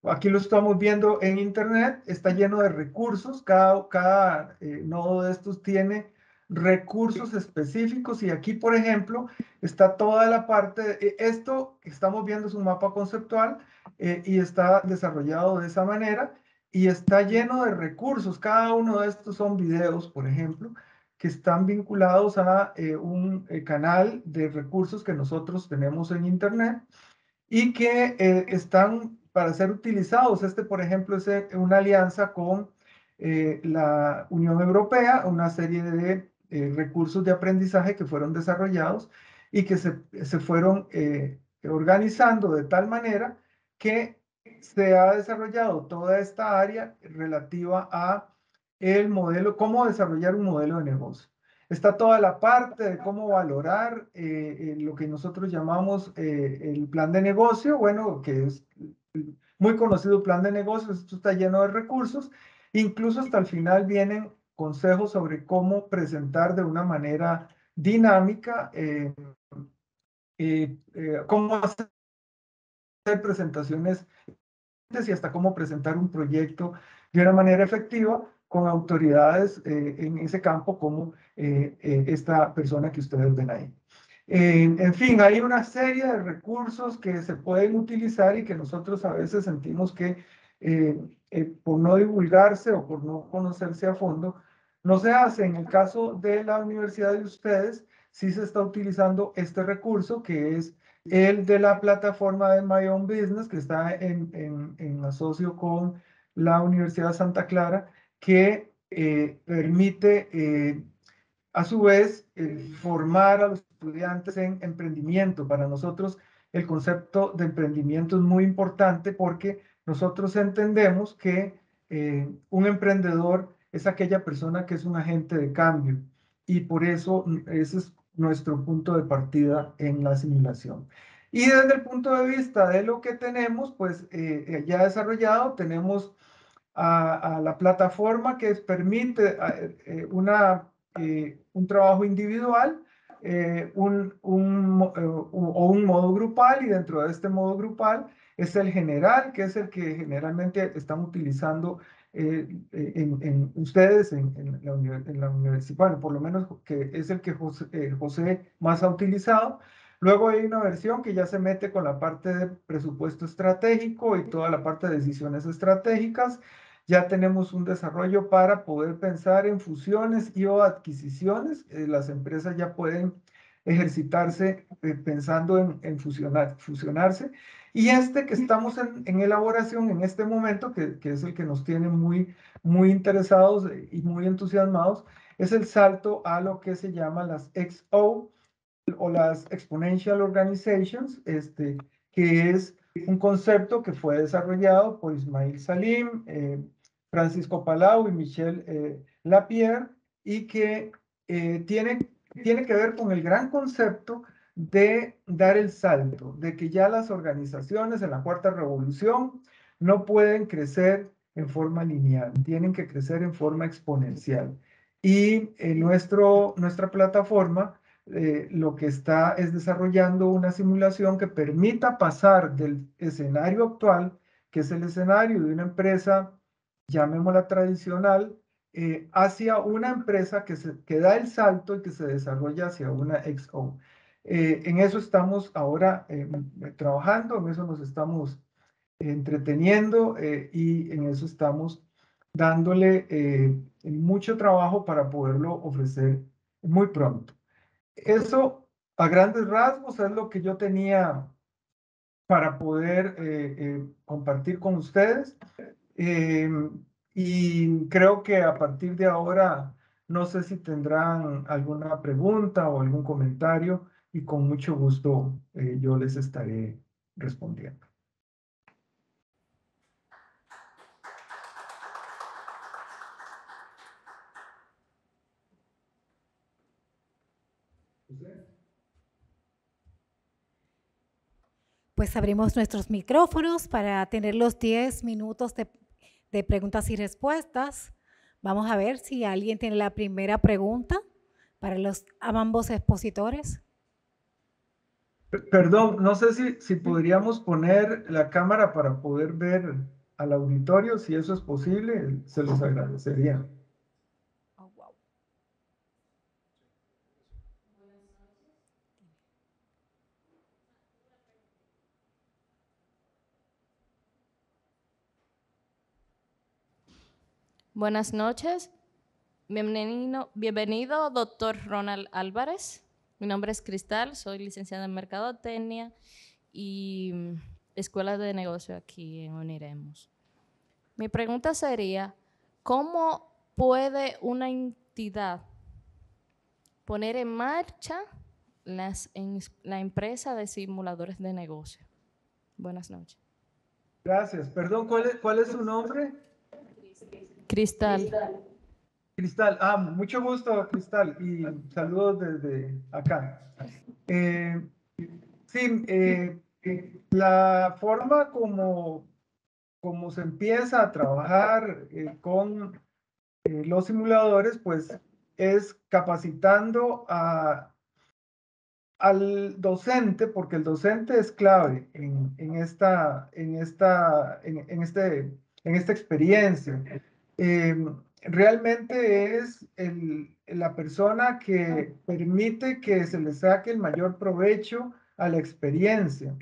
Speaker 4: aquí lo estamos viendo en Internet, está lleno de recursos, cada, cada nodo de estos tiene recursos específicos y aquí, por ejemplo, está toda la parte, de, eh, esto que estamos viendo es un mapa conceptual eh, y está desarrollado de esa manera y está lleno de recursos. Cada uno de estos son videos, por ejemplo, que están vinculados a eh, un canal de recursos que nosotros tenemos en Internet y que están para ser utilizados. Este, por ejemplo, es una alianza con la Unión Europea, una serie de eh, recursos de aprendizaje que fueron desarrollados y que se, se fueron eh, organizando de tal manera que se ha desarrollado toda esta área relativa a el modelo, cómo desarrollar un modelo de negocio. Está toda la parte de cómo valorar eh, lo que nosotros llamamos el plan de negocio, bueno, que es muy conocido plan de negocios, esto está lleno de recursos, incluso hasta el final vienen consejos sobre cómo presentar de una manera dinámica, eh, eh, eh, cómo hacer presentaciones y hasta cómo presentar un proyecto de una manera efectiva con autoridades en ese campo como esta persona que ustedes ven ahí. en fin, hay una serie de recursos que se pueden utilizar y que nosotros a veces sentimos que por no divulgarse o por no conocerse a fondo, no se hace. En el caso de la universidad de ustedes, sí se está utilizando este recurso que es el de la plataforma de My Own Business, que está en, en, asocio con la Universidad Santa Clara, que permite a su vez formar a los estudiantes en emprendimiento. Para nosotros el concepto de emprendimiento es muy importante porque nosotros entendemos que un emprendedor es aquella persona que es un agente de cambio y por eso ese es nuestro punto de partida en la simulación. Y desde el punto de vista de lo que tenemos, pues eh, eh, ya desarrollado, tenemos a, la plataforma que permite eh, una, un trabajo individual un, un, o un modo grupal y dentro de este modo grupal es el general, que es el que generalmente están utilizando en, ustedes en, la, en, la, universidad, bueno, por lo menos que es el que José, José más ha utilizado, Luego hay una versión que ya se mete con la parte de presupuesto estratégico y toda la parte de decisiones estratégicas. Ya tenemos un desarrollo para poder pensar en fusiones y o adquisiciones. Eh, las empresas ya pueden ejercitarse eh, pensando en, fusionar, fusionarse. Y este que estamos en, elaboración en este momento, que, es el que nos tiene muy, muy interesados y muy entusiasmados, es el salto a lo que se llama las XO, o las Exponential Organizations, este, que es un concepto que fue desarrollado por Ismail Salim, eh, Francisco Palau y Michel eh, Lapierre, y que eh, tiene, tiene que ver con el gran concepto de dar el salto, de que ya las organizaciones en la cuarta revolución no pueden crecer en forma lineal, tienen que crecer en forma exponencial. Y en nuestro, nuestra plataforma eh, lo que está es desarrollando una simulación que permita pasar del escenario actual, que es el escenario de una empresa, llamémosla tradicional, eh, hacia una empresa que, se, que da el salto y que se desarrolla hacia una XO. Eh, en eso estamos ahora trabajando, en eso nos estamos entreteniendo y en eso estamos dándole mucho trabajo para poderlo ofrecer muy pronto. Eso a grandes rasgos es lo que yo tenía para poder eh, eh, compartir con ustedes. Em, y creo que a partir de ahora, no sé si tendrán alguna pregunta o algún comentario y con mucho gusto eh, yo les estaré respondiendo.
Speaker 1: Pues abrimos nuestros micrófonos para tener los 10 minutos de, preguntas y respuestas. Vamos a ver si alguien tiene la primera pregunta para los ambos expositores.
Speaker 4: Perdón, no sé si, si podríamos poner la cámara para poder ver al auditorio, si eso es posible, se los agradecería.
Speaker 5: Buenas noches. Bienvenido, bienvenido, doctor Ronald Álvarez. Mi nombre es Cristal, soy licenciada en Mercadotecnia y mm, Escuela de Negocio aquí en Uniremos. Mi pregunta sería, ¿cómo puede una entidad poner en marcha las, la empresa de simuladores de negocio? Buenas noches.
Speaker 4: Gracias. Perdón, ¿cuál cuál es su nombre?
Speaker 5: Cristal.
Speaker 4: Cristal, ah, mucho gusto, Cristal, y saludos desde acá. Eh, sí, eh, la forma como, como se empieza a trabajar eh, con los simuladores, pues es capacitando a, al docente, porque el docente es clave en, esta, en, esta, en, este, en esta experiencia. Realmente es la persona que permite que se le saque el mayor provecho a la experiencia.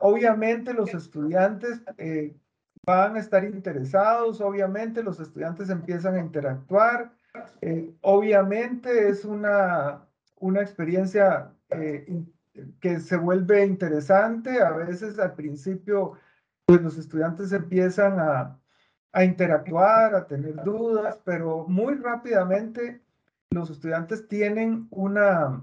Speaker 4: Obviamente los estudiantes eh, van a estar interesados, obviamente los estudiantes empiezan a interactuar, eh, obviamente es una, una experiencia eh, que se vuelve interesante, a veces al principio pues los estudiantes empiezan a, a interactuar, a tener dudas, pero muy rápidamente los estudiantes tienen una,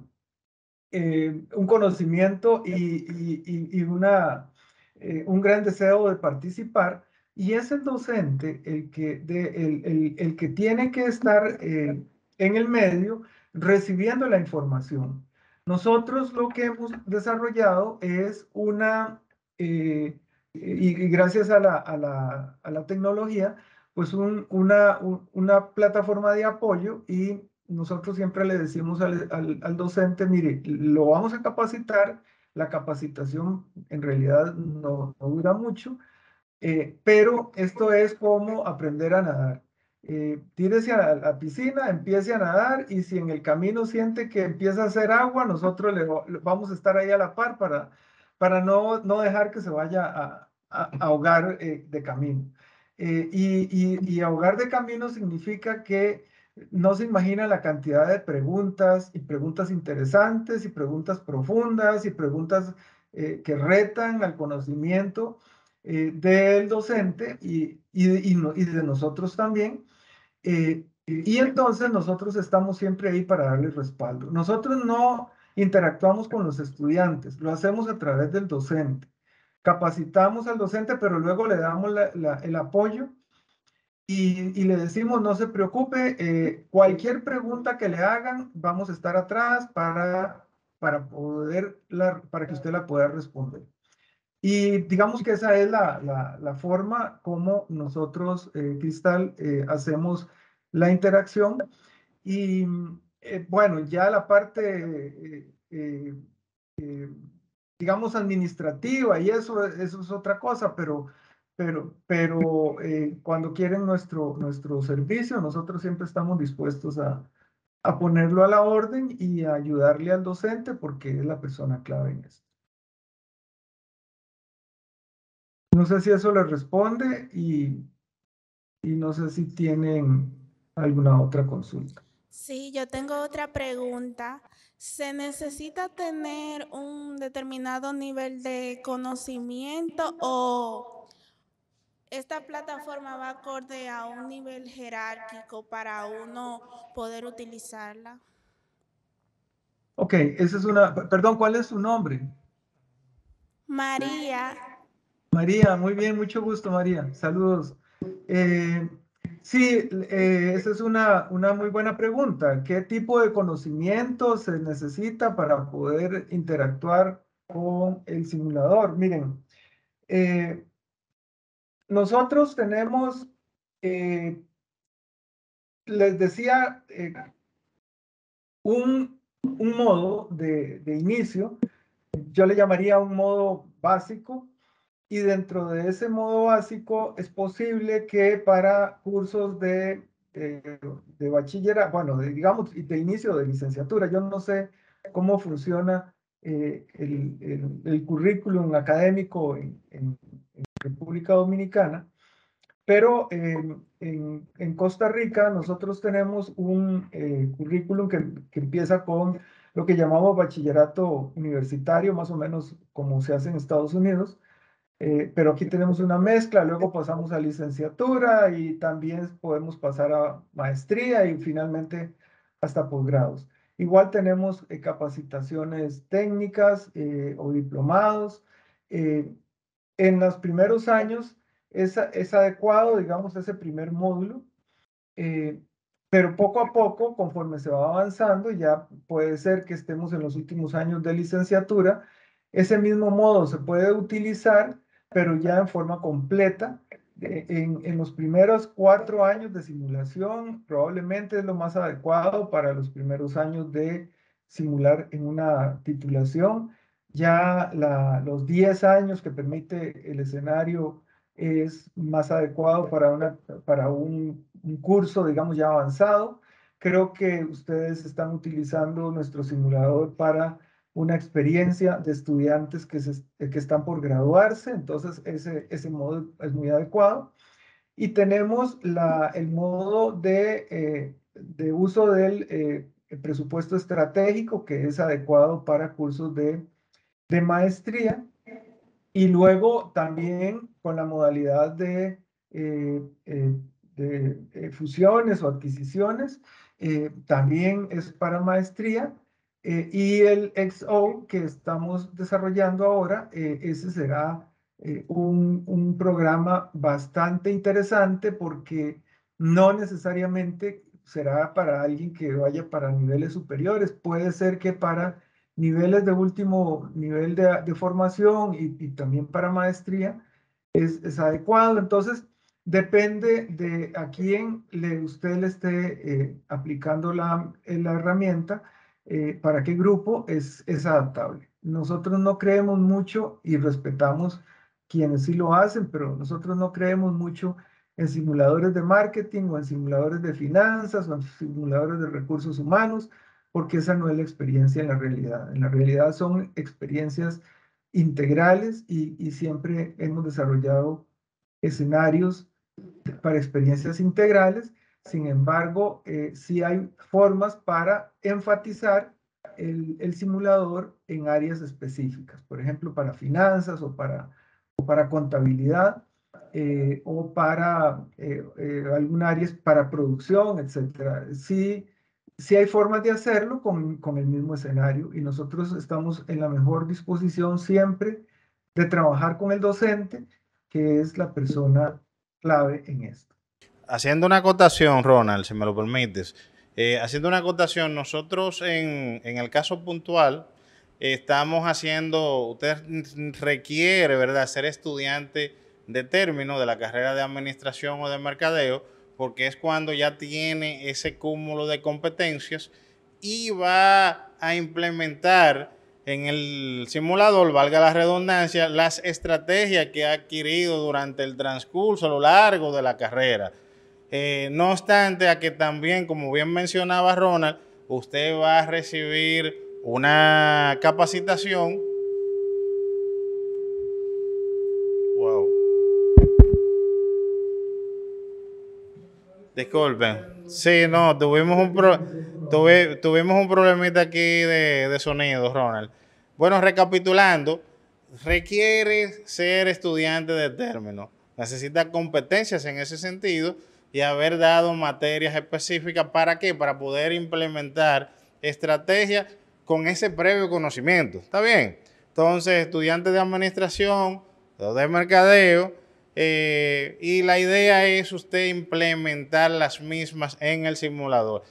Speaker 4: eh, un conocimiento y, una, eh, un gran deseo de participar, y es el docente el que, de, el, que tiene que estar eh, en el medio recibiendo la información. Nosotros lo que hemos desarrollado es una, y, gracias a la, a la, a la tecnología, pues un, una, una plataforma de apoyo y nosotros siempre le decimos al, al, docente, mire, lo vamos a capacitar, la capacitación en realidad no, dura mucho, eh, pero esto es como aprender a nadar. Eh, tírese a la, piscina, empiece a nadar y si en el camino siente que empieza a hacer agua, nosotros le, vamos a estar ahí a la par para, para no, no dejar que se vaya a, ahogar eh, de camino. Eh, y, y ahogar de camino significa que no se imagina la cantidad de preguntas y preguntas interesantes y preguntas profundas y preguntas eh, que retan al conocimiento del docente y, y, de nosotros también. Y entonces nosotros estamos siempre ahí para darle respaldo. Nosotros no interactuamos con los estudiantes, lo hacemos a través del docente. Capacitamos al docente, pero luego le damos el apoyo y, le decimos, no se preocupe, eh, cualquier pregunta que le hagan, vamos a estar atrás para, para, poder para que usted la pueda responder. Y digamos que esa es la, la, forma como nosotros, eh, Cristal, eh, hacemos la interacción. Y bueno, ya la parte, digamos, administrativa y eso, eso es otra cosa, pero pero, pero eh, cuando quieren nuestro, nuestro servicio, nosotros siempre estamos dispuestos a, a ponerlo a la orden y a ayudarle al docente porque es la persona clave en esto. No sé si eso le responde y, y no sé si tienen alguna otra consulta.
Speaker 6: Sí, yo tengo otra pregunta. ¿Se necesita tener un determinado nivel de conocimiento o esta plataforma va acorde a un nivel jerárquico para uno poder utilizarla.
Speaker 4: Ok, esa es una, perdón, ¿cuál es su nombre?
Speaker 6: María.
Speaker 4: María, muy bien, mucho gusto María, saludos. Eh, sí, eh, esa es una, una muy buena pregunta. ¿Qué tipo de conocimiento se necesita para poder interactuar con el simulador? Miren, eh, nosotros tenemos, eh, les decía, eh, un, modo de, inicio, yo le llamaría un modo básico, y dentro de ese modo básico es posible que para cursos de, de bachillerato, bueno, digamos, de inicio de licenciatura, yo no sé cómo funciona eh, el, el, currículum académico en, República Dominicana, pero en, en, Costa Rica nosotros tenemos un eh, currículum que, que, empieza con lo que llamamos bachillerato universitario, más o menos como se hace en Estados Unidos, eh, pero aquí tenemos una mezcla, luego pasamos a licenciatura y también podemos pasar a maestría y finalmente hasta posgrados. Igual tenemos eh, capacitaciones técnicas o diplomados en los primeros años es, es adecuado, digamos, ese primer módulo, eh, pero poco a poco, conforme se va avanzando, ya puede ser que estemos en los últimos años de licenciatura, ese mismo modo se puede utilizar, pero ya en forma completa. En, en, los primeros cuatro años de simulación, probablemente es lo más adecuado para los primeros años de simular en una titulación ya los 10 años que permite el escenario es más adecuado para, una, para un, curso, digamos, ya avanzado. Creo que ustedes están utilizando nuestro simulador para una experiencia de estudiantes que, están por graduarse, entonces ese, modo es muy adecuado. Y tenemos el modo de, eh, uso del eh, presupuesto estratégico, que es adecuado para cursos de maestría y luego también con la modalidad de eh, de fusiones o adquisiciones, también es para maestría. Y el XO que estamos desarrollando ahora, ese será un, un programa bastante interesante porque no necesariamente será para alguien que vaya para niveles superiores, puede ser que para niveles de último nivel de, formación y, también para maestría es, es, adecuado. Entonces, depende de a quién le, usted le esté eh, aplicando la, la herramienta, eh, para qué grupo es, es adaptable. Nosotros no creemos mucho y respetamos quienes sí lo hacen, pero nosotros no creemos mucho en simuladores de marketing o en simuladores de finanzas o en simuladores de recursos humanos, porque esa no es la experiencia en la realidad. En la realidad son experiencias integrales y, siempre hemos desarrollado escenarios para experiencias integrales. Sin embargo, eh, sí hay formas para enfatizar el, simulador en áreas específicas, por ejemplo, para finanzas o para, o para contabilidad eh, o para eh, eh, área para producción, etcétera. Sí, sí hay formas de hacerlo con, con el mismo escenario y nosotros estamos en la mejor disposición siempre de trabajar con el docente, que es la persona clave en esto.
Speaker 2: Haciendo una acotación, Ronald, si me lo permites, haciendo una acotación, nosotros en, en el caso puntual estamos haciendo, usted requiere, ¿verdad?, ser estudiante de término de la carrera de administración o de mercadeo, porque es cuando ya tiene ese cúmulo de competencias y va a implementar en el simulador, valga la redundancia, las estrategias que ha adquirido durante el transcurso a lo largo de la carrera. Eh, no obstante a que también, como bien mencionaba Ronald, usted va a recibir una capacitación Disculpen. Sí, no, tuvimos un, tuvimos un problemita aquí de, de sonido, Ronald. Bueno, recapitulando, requiere ser estudiante de término. Necesita competencias en ese sentido y haber dado materias específicas. ¿Para qué? Para poder implementar estrategias con ese previo conocimiento. ¿Está bien? Entonces, estudiante de administración de mercadeo, eh, y la idea es usted implementar las mismas en el simulador.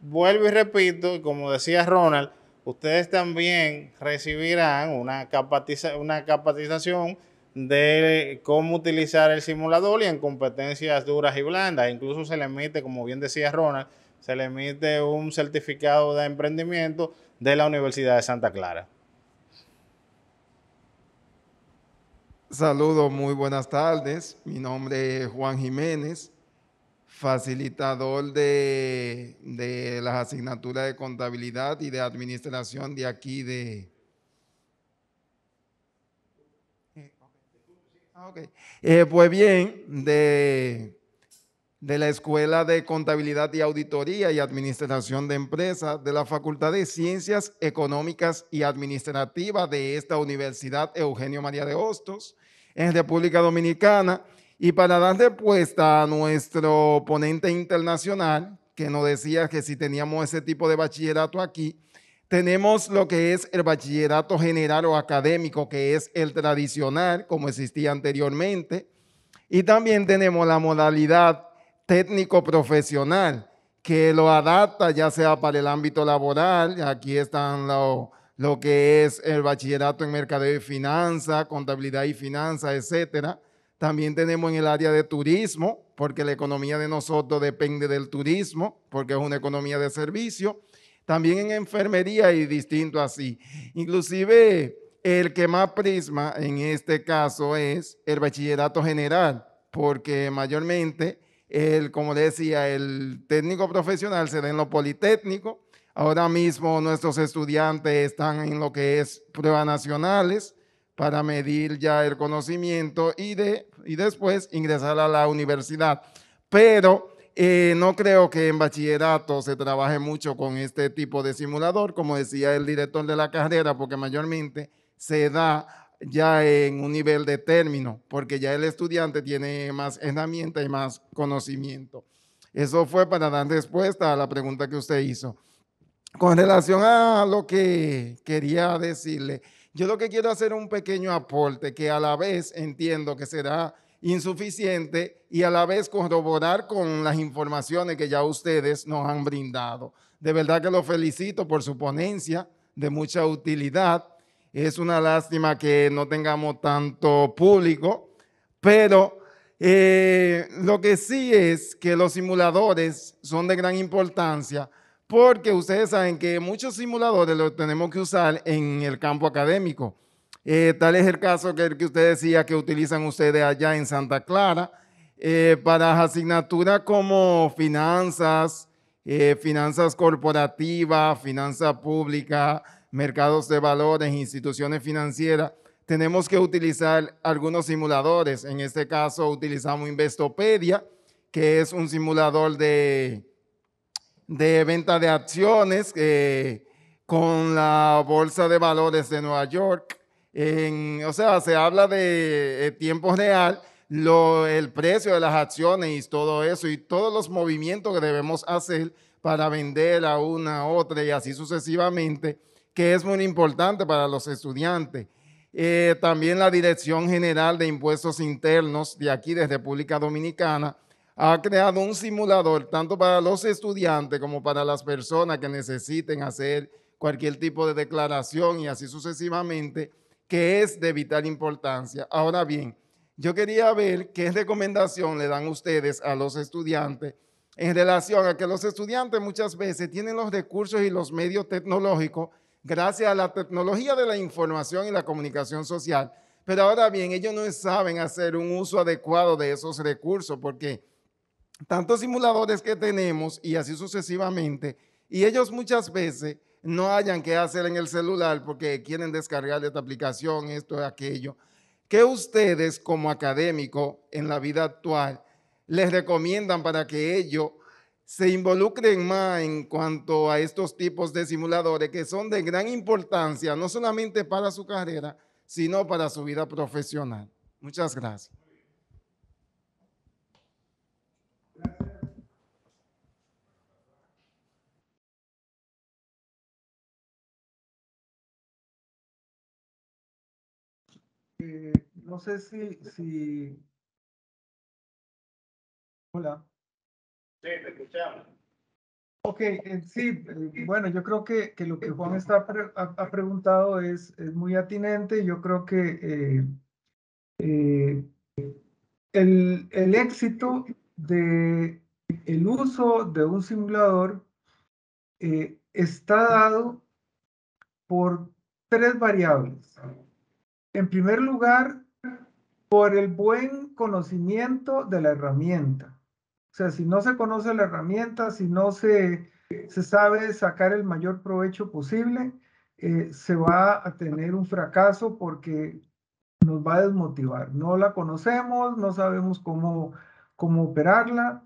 Speaker 2: Vuelvo y repito, como decía Ronald, ustedes también recibirán una, una capacitación de cómo utilizar el simulador y en competencias duras y blandas. Incluso se le emite, como bien decía Ronald, se le emite un certificado de emprendimiento de la Universidad de Santa Clara.
Speaker 7: Saludos, muy buenas tardes. Mi nombre es Juan Jiménez, facilitador de, las asignaturas de contabilidad y de administración de aquí de... Ah, eh, pues bien, de, de la Escuela de Contabilidad y Auditoría y Administración de Empresas de la Facultad de Ciencias Económicas y Administrativas de esta Universidad Eugenio María de Hostos en República Dominicana. Y para dar respuesta a nuestro ponente internacional, que nos decía que si teníamos ese tipo de bachillerato aquí, tenemos lo que es el bachillerato general o académico, que es el tradicional, como existía anteriormente. Y también tenemos la modalidad técnico-profesional, que lo adapta ya sea para el ámbito laboral, aquí están los lo que es el bachillerato en mercadeo y finanzas, contabilidad y finanzas, etcétera. También tenemos en el área de turismo, porque la economía de nosotros depende del turismo, porque es una economía de servicio. También en enfermería y distinto así. Inclusive el que más prisma en este caso es el bachillerato general, porque mayormente, el, como decía, el técnico profesional se da en lo politécnico, Ahora mismo nuestros estudiantes están en lo que es pruebas nacionales para medir ya el conocimiento y, de, y después ingresar a la universidad. Pero eh, no creo que en bachillerato se trabaje mucho con este tipo de simulador, como decía el director de la carrera, porque mayormente se da ya en un nivel de término, porque ya el estudiante tiene más herramienta y más conocimiento. Eso fue para dar respuesta a la pregunta que usted hizo. Con relación a lo que quería decirle, yo lo que quiero hacer un pequeño aporte que a la vez entiendo que será insuficiente y a la vez corroborar con las informaciones que ya ustedes nos han brindado. De verdad que lo felicito por su ponencia de mucha utilidad. Es una lástima que no tengamos tanto público, pero eh, lo que sí es que los simuladores son de gran importancia porque ustedes saben que muchos simuladores los tenemos que usar en el campo académico. Eh, tal es el caso que, usted decía que utilizan ustedes allá en Santa Clara eh, para asignaturas como finanzas, finanzas corporativas, finanzas públicas, mercados de valores, instituciones financieras, tenemos que utilizar algunos simuladores. En este caso utilizamos Investopedia, que es un simulador de, de venta de acciones eh, con la Bolsa de Valores de Nueva York. O sea, se habla de eh, tiempo real, el precio de las acciones y todo eso, y todos los movimientos que debemos hacer para vender a una, a otra y así sucesivamente que es muy importante para los estudiantes. Eh, también la Dirección General de Impuestos Internos de aquí de República Dominicana ha creado un simulador tanto para los estudiantes como para las personas que necesiten hacer cualquier tipo de declaración y así sucesivamente, que es de vital importancia. Ahora bien, yo quería ver qué recomendación le dan ustedes a los estudiantes en relación a que los estudiantes muchas veces tienen los recursos y los medios tecnológicos gracias a la tecnología de la información y la comunicación social. Pero ahora bien, ellos no saben hacer un uso adecuado de esos recursos porque tantos simuladores que tenemos y así sucesivamente, y ellos muchas veces no hayan que hacer en el celular porque quieren descargar esta aplicación, esto, aquello. ¿Qué ustedes como académicos en la vida actual les recomiendan para que ellos se involucren más en cuanto a estos tipos de simuladores que son de gran importancia, no solamente para su carrera, sino para su vida profesional. Muchas gracias.
Speaker 4: Eh, no sé si, si... Hola.
Speaker 2: Sí, te escuchamos.
Speaker 4: Ok, eh, sí, eh, bueno, yo creo que, que lo que Juan está ha, preguntado es, es, muy atinente. Yo creo que el, el, éxito de el uso de un simulador está dado por tres variables. En primer lugar, por el buen conocimiento de la herramienta. O sea, si no se conoce la herramienta, si no se, se sabe sacar el mayor provecho posible, eh, se va a tener un fracaso porque nos va a desmotivar. No la conocemos, no sabemos cómo, cómo operarla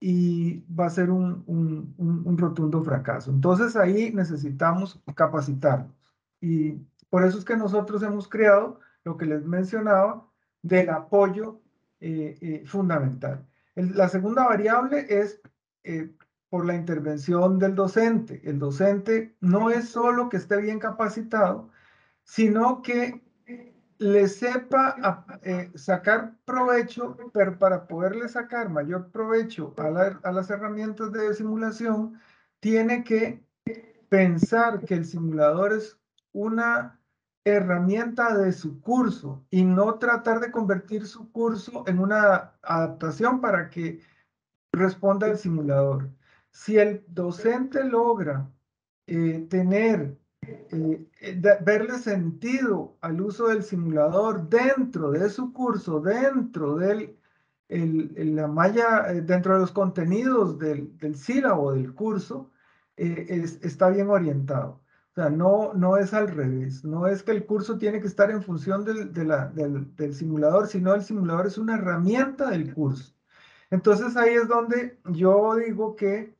Speaker 4: y va a ser un, un, un, rotundo fracaso. Entonces ahí necesitamos capacitarnos. Y por eso es que nosotros hemos creado lo que les mencionaba del apoyo eh, eh, fundamental la segunda variable es eh, por la intervención del docente. El docente no es solo que esté bien capacitado, sino que le sepa eh, sacar provecho, pero para poderle sacar mayor provecho a, a las herramientas de simulación, tiene que pensar que el simulador es una herramienta de su curso y no tratar de convertir su curso en una adaptación para que responda al simulador. Si el docente logra eh, tener, eh, verle sentido al uso del simulador dentro de su curso, dentro del la malla, eh, dentro de los contenidos del, del sílabo del curso, está bien orientado. Sea, no, no es al revés, no es que el curso tiene que estar en función del, del, simulador, sino el simulador es una herramienta del curso. Entonces ahí es donde yo digo que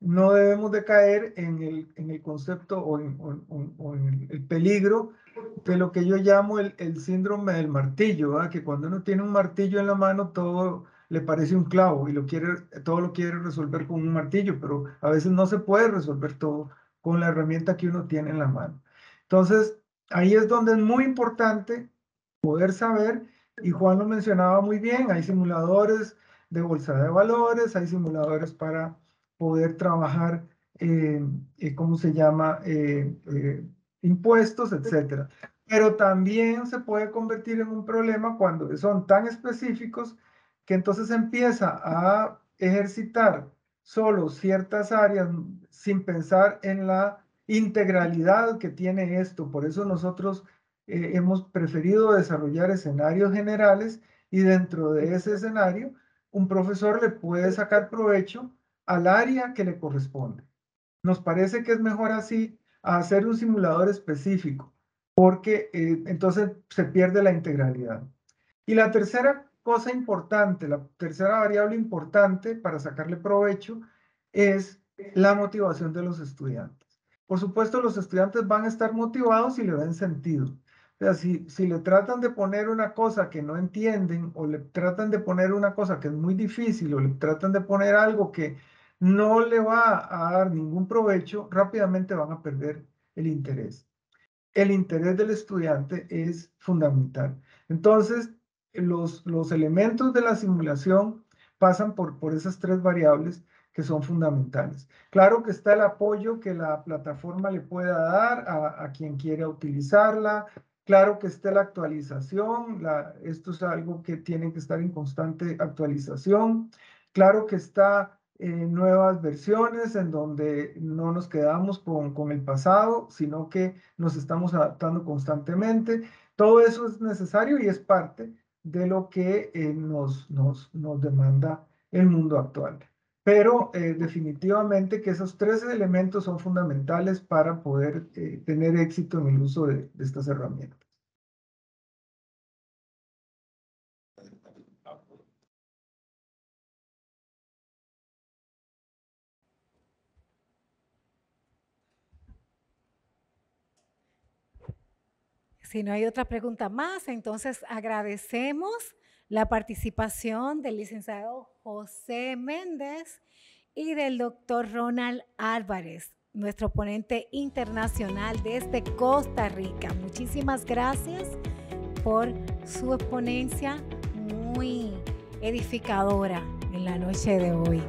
Speaker 4: no debemos de caer en el, en el concepto o en, el, peligro de lo que yo llamo el, el síndrome del martillo, que cuando uno tiene un martillo en la mano todo le parece un clavo y lo quiere, todo lo quiere resolver con un martillo, pero a veces no se puede resolver todo con la herramienta que uno tiene en la mano. Entonces, ahí es donde es muy importante poder saber, y Juan lo mencionaba muy bien, hay simuladores de bolsa de valores, hay simuladores para poder trabajar, eh, eh, ¿cómo se llama? Eh, impuestos, etcétera. Pero también se puede convertir en un problema cuando son tan específicos que entonces empieza a ejercitar solo ciertas áreas sin pensar en la integralidad que tiene esto. Por eso nosotros eh, hemos preferido desarrollar escenarios generales y dentro de ese escenario un profesor le puede sacar provecho al área que le corresponde. Nos parece que es mejor así hacer un simulador específico porque eh, entonces se pierde la integralidad. Y la tercera cosa importante, la tercera variable importante para sacarle provecho es la motivación de los estudiantes. Por supuesto, los estudiantes van a estar motivados si le dan sentido. Si, si le tratan de poner una cosa que no entienden o le tratan de poner una cosa que es muy difícil o le tratan de poner algo que no le va a dar ningún provecho, rápidamente van a perder el interés. El interés del estudiante es fundamental. Entonces, los, los elementos de la simulación pasan por, por esas tres variables que son fundamentales. Claro que está el apoyo que la plataforma le pueda dar a, quien quiera utilizarla. Claro que está la actualización. Esto es algo que tiene que estar en constante actualización. Claro que está eh, nuevas versiones en donde no nos quedamos con, con el pasado, sino que nos estamos adaptando constantemente. Todo eso es necesario y es parte de lo que eh, nos, nos, nos demanda el mundo actual pero eh, definitivamente que esos tres elementos son fundamentales para poder eh, tener éxito en el uso de, de estas herramientas.
Speaker 1: Si no hay otra pregunta más, entonces agradecemos la participación del licenciado José Méndez y del doctor Ronald Álvarez, nuestro ponente internacional desde Costa Rica. Muchísimas gracias por su exponencia muy edificadora en la noche de hoy.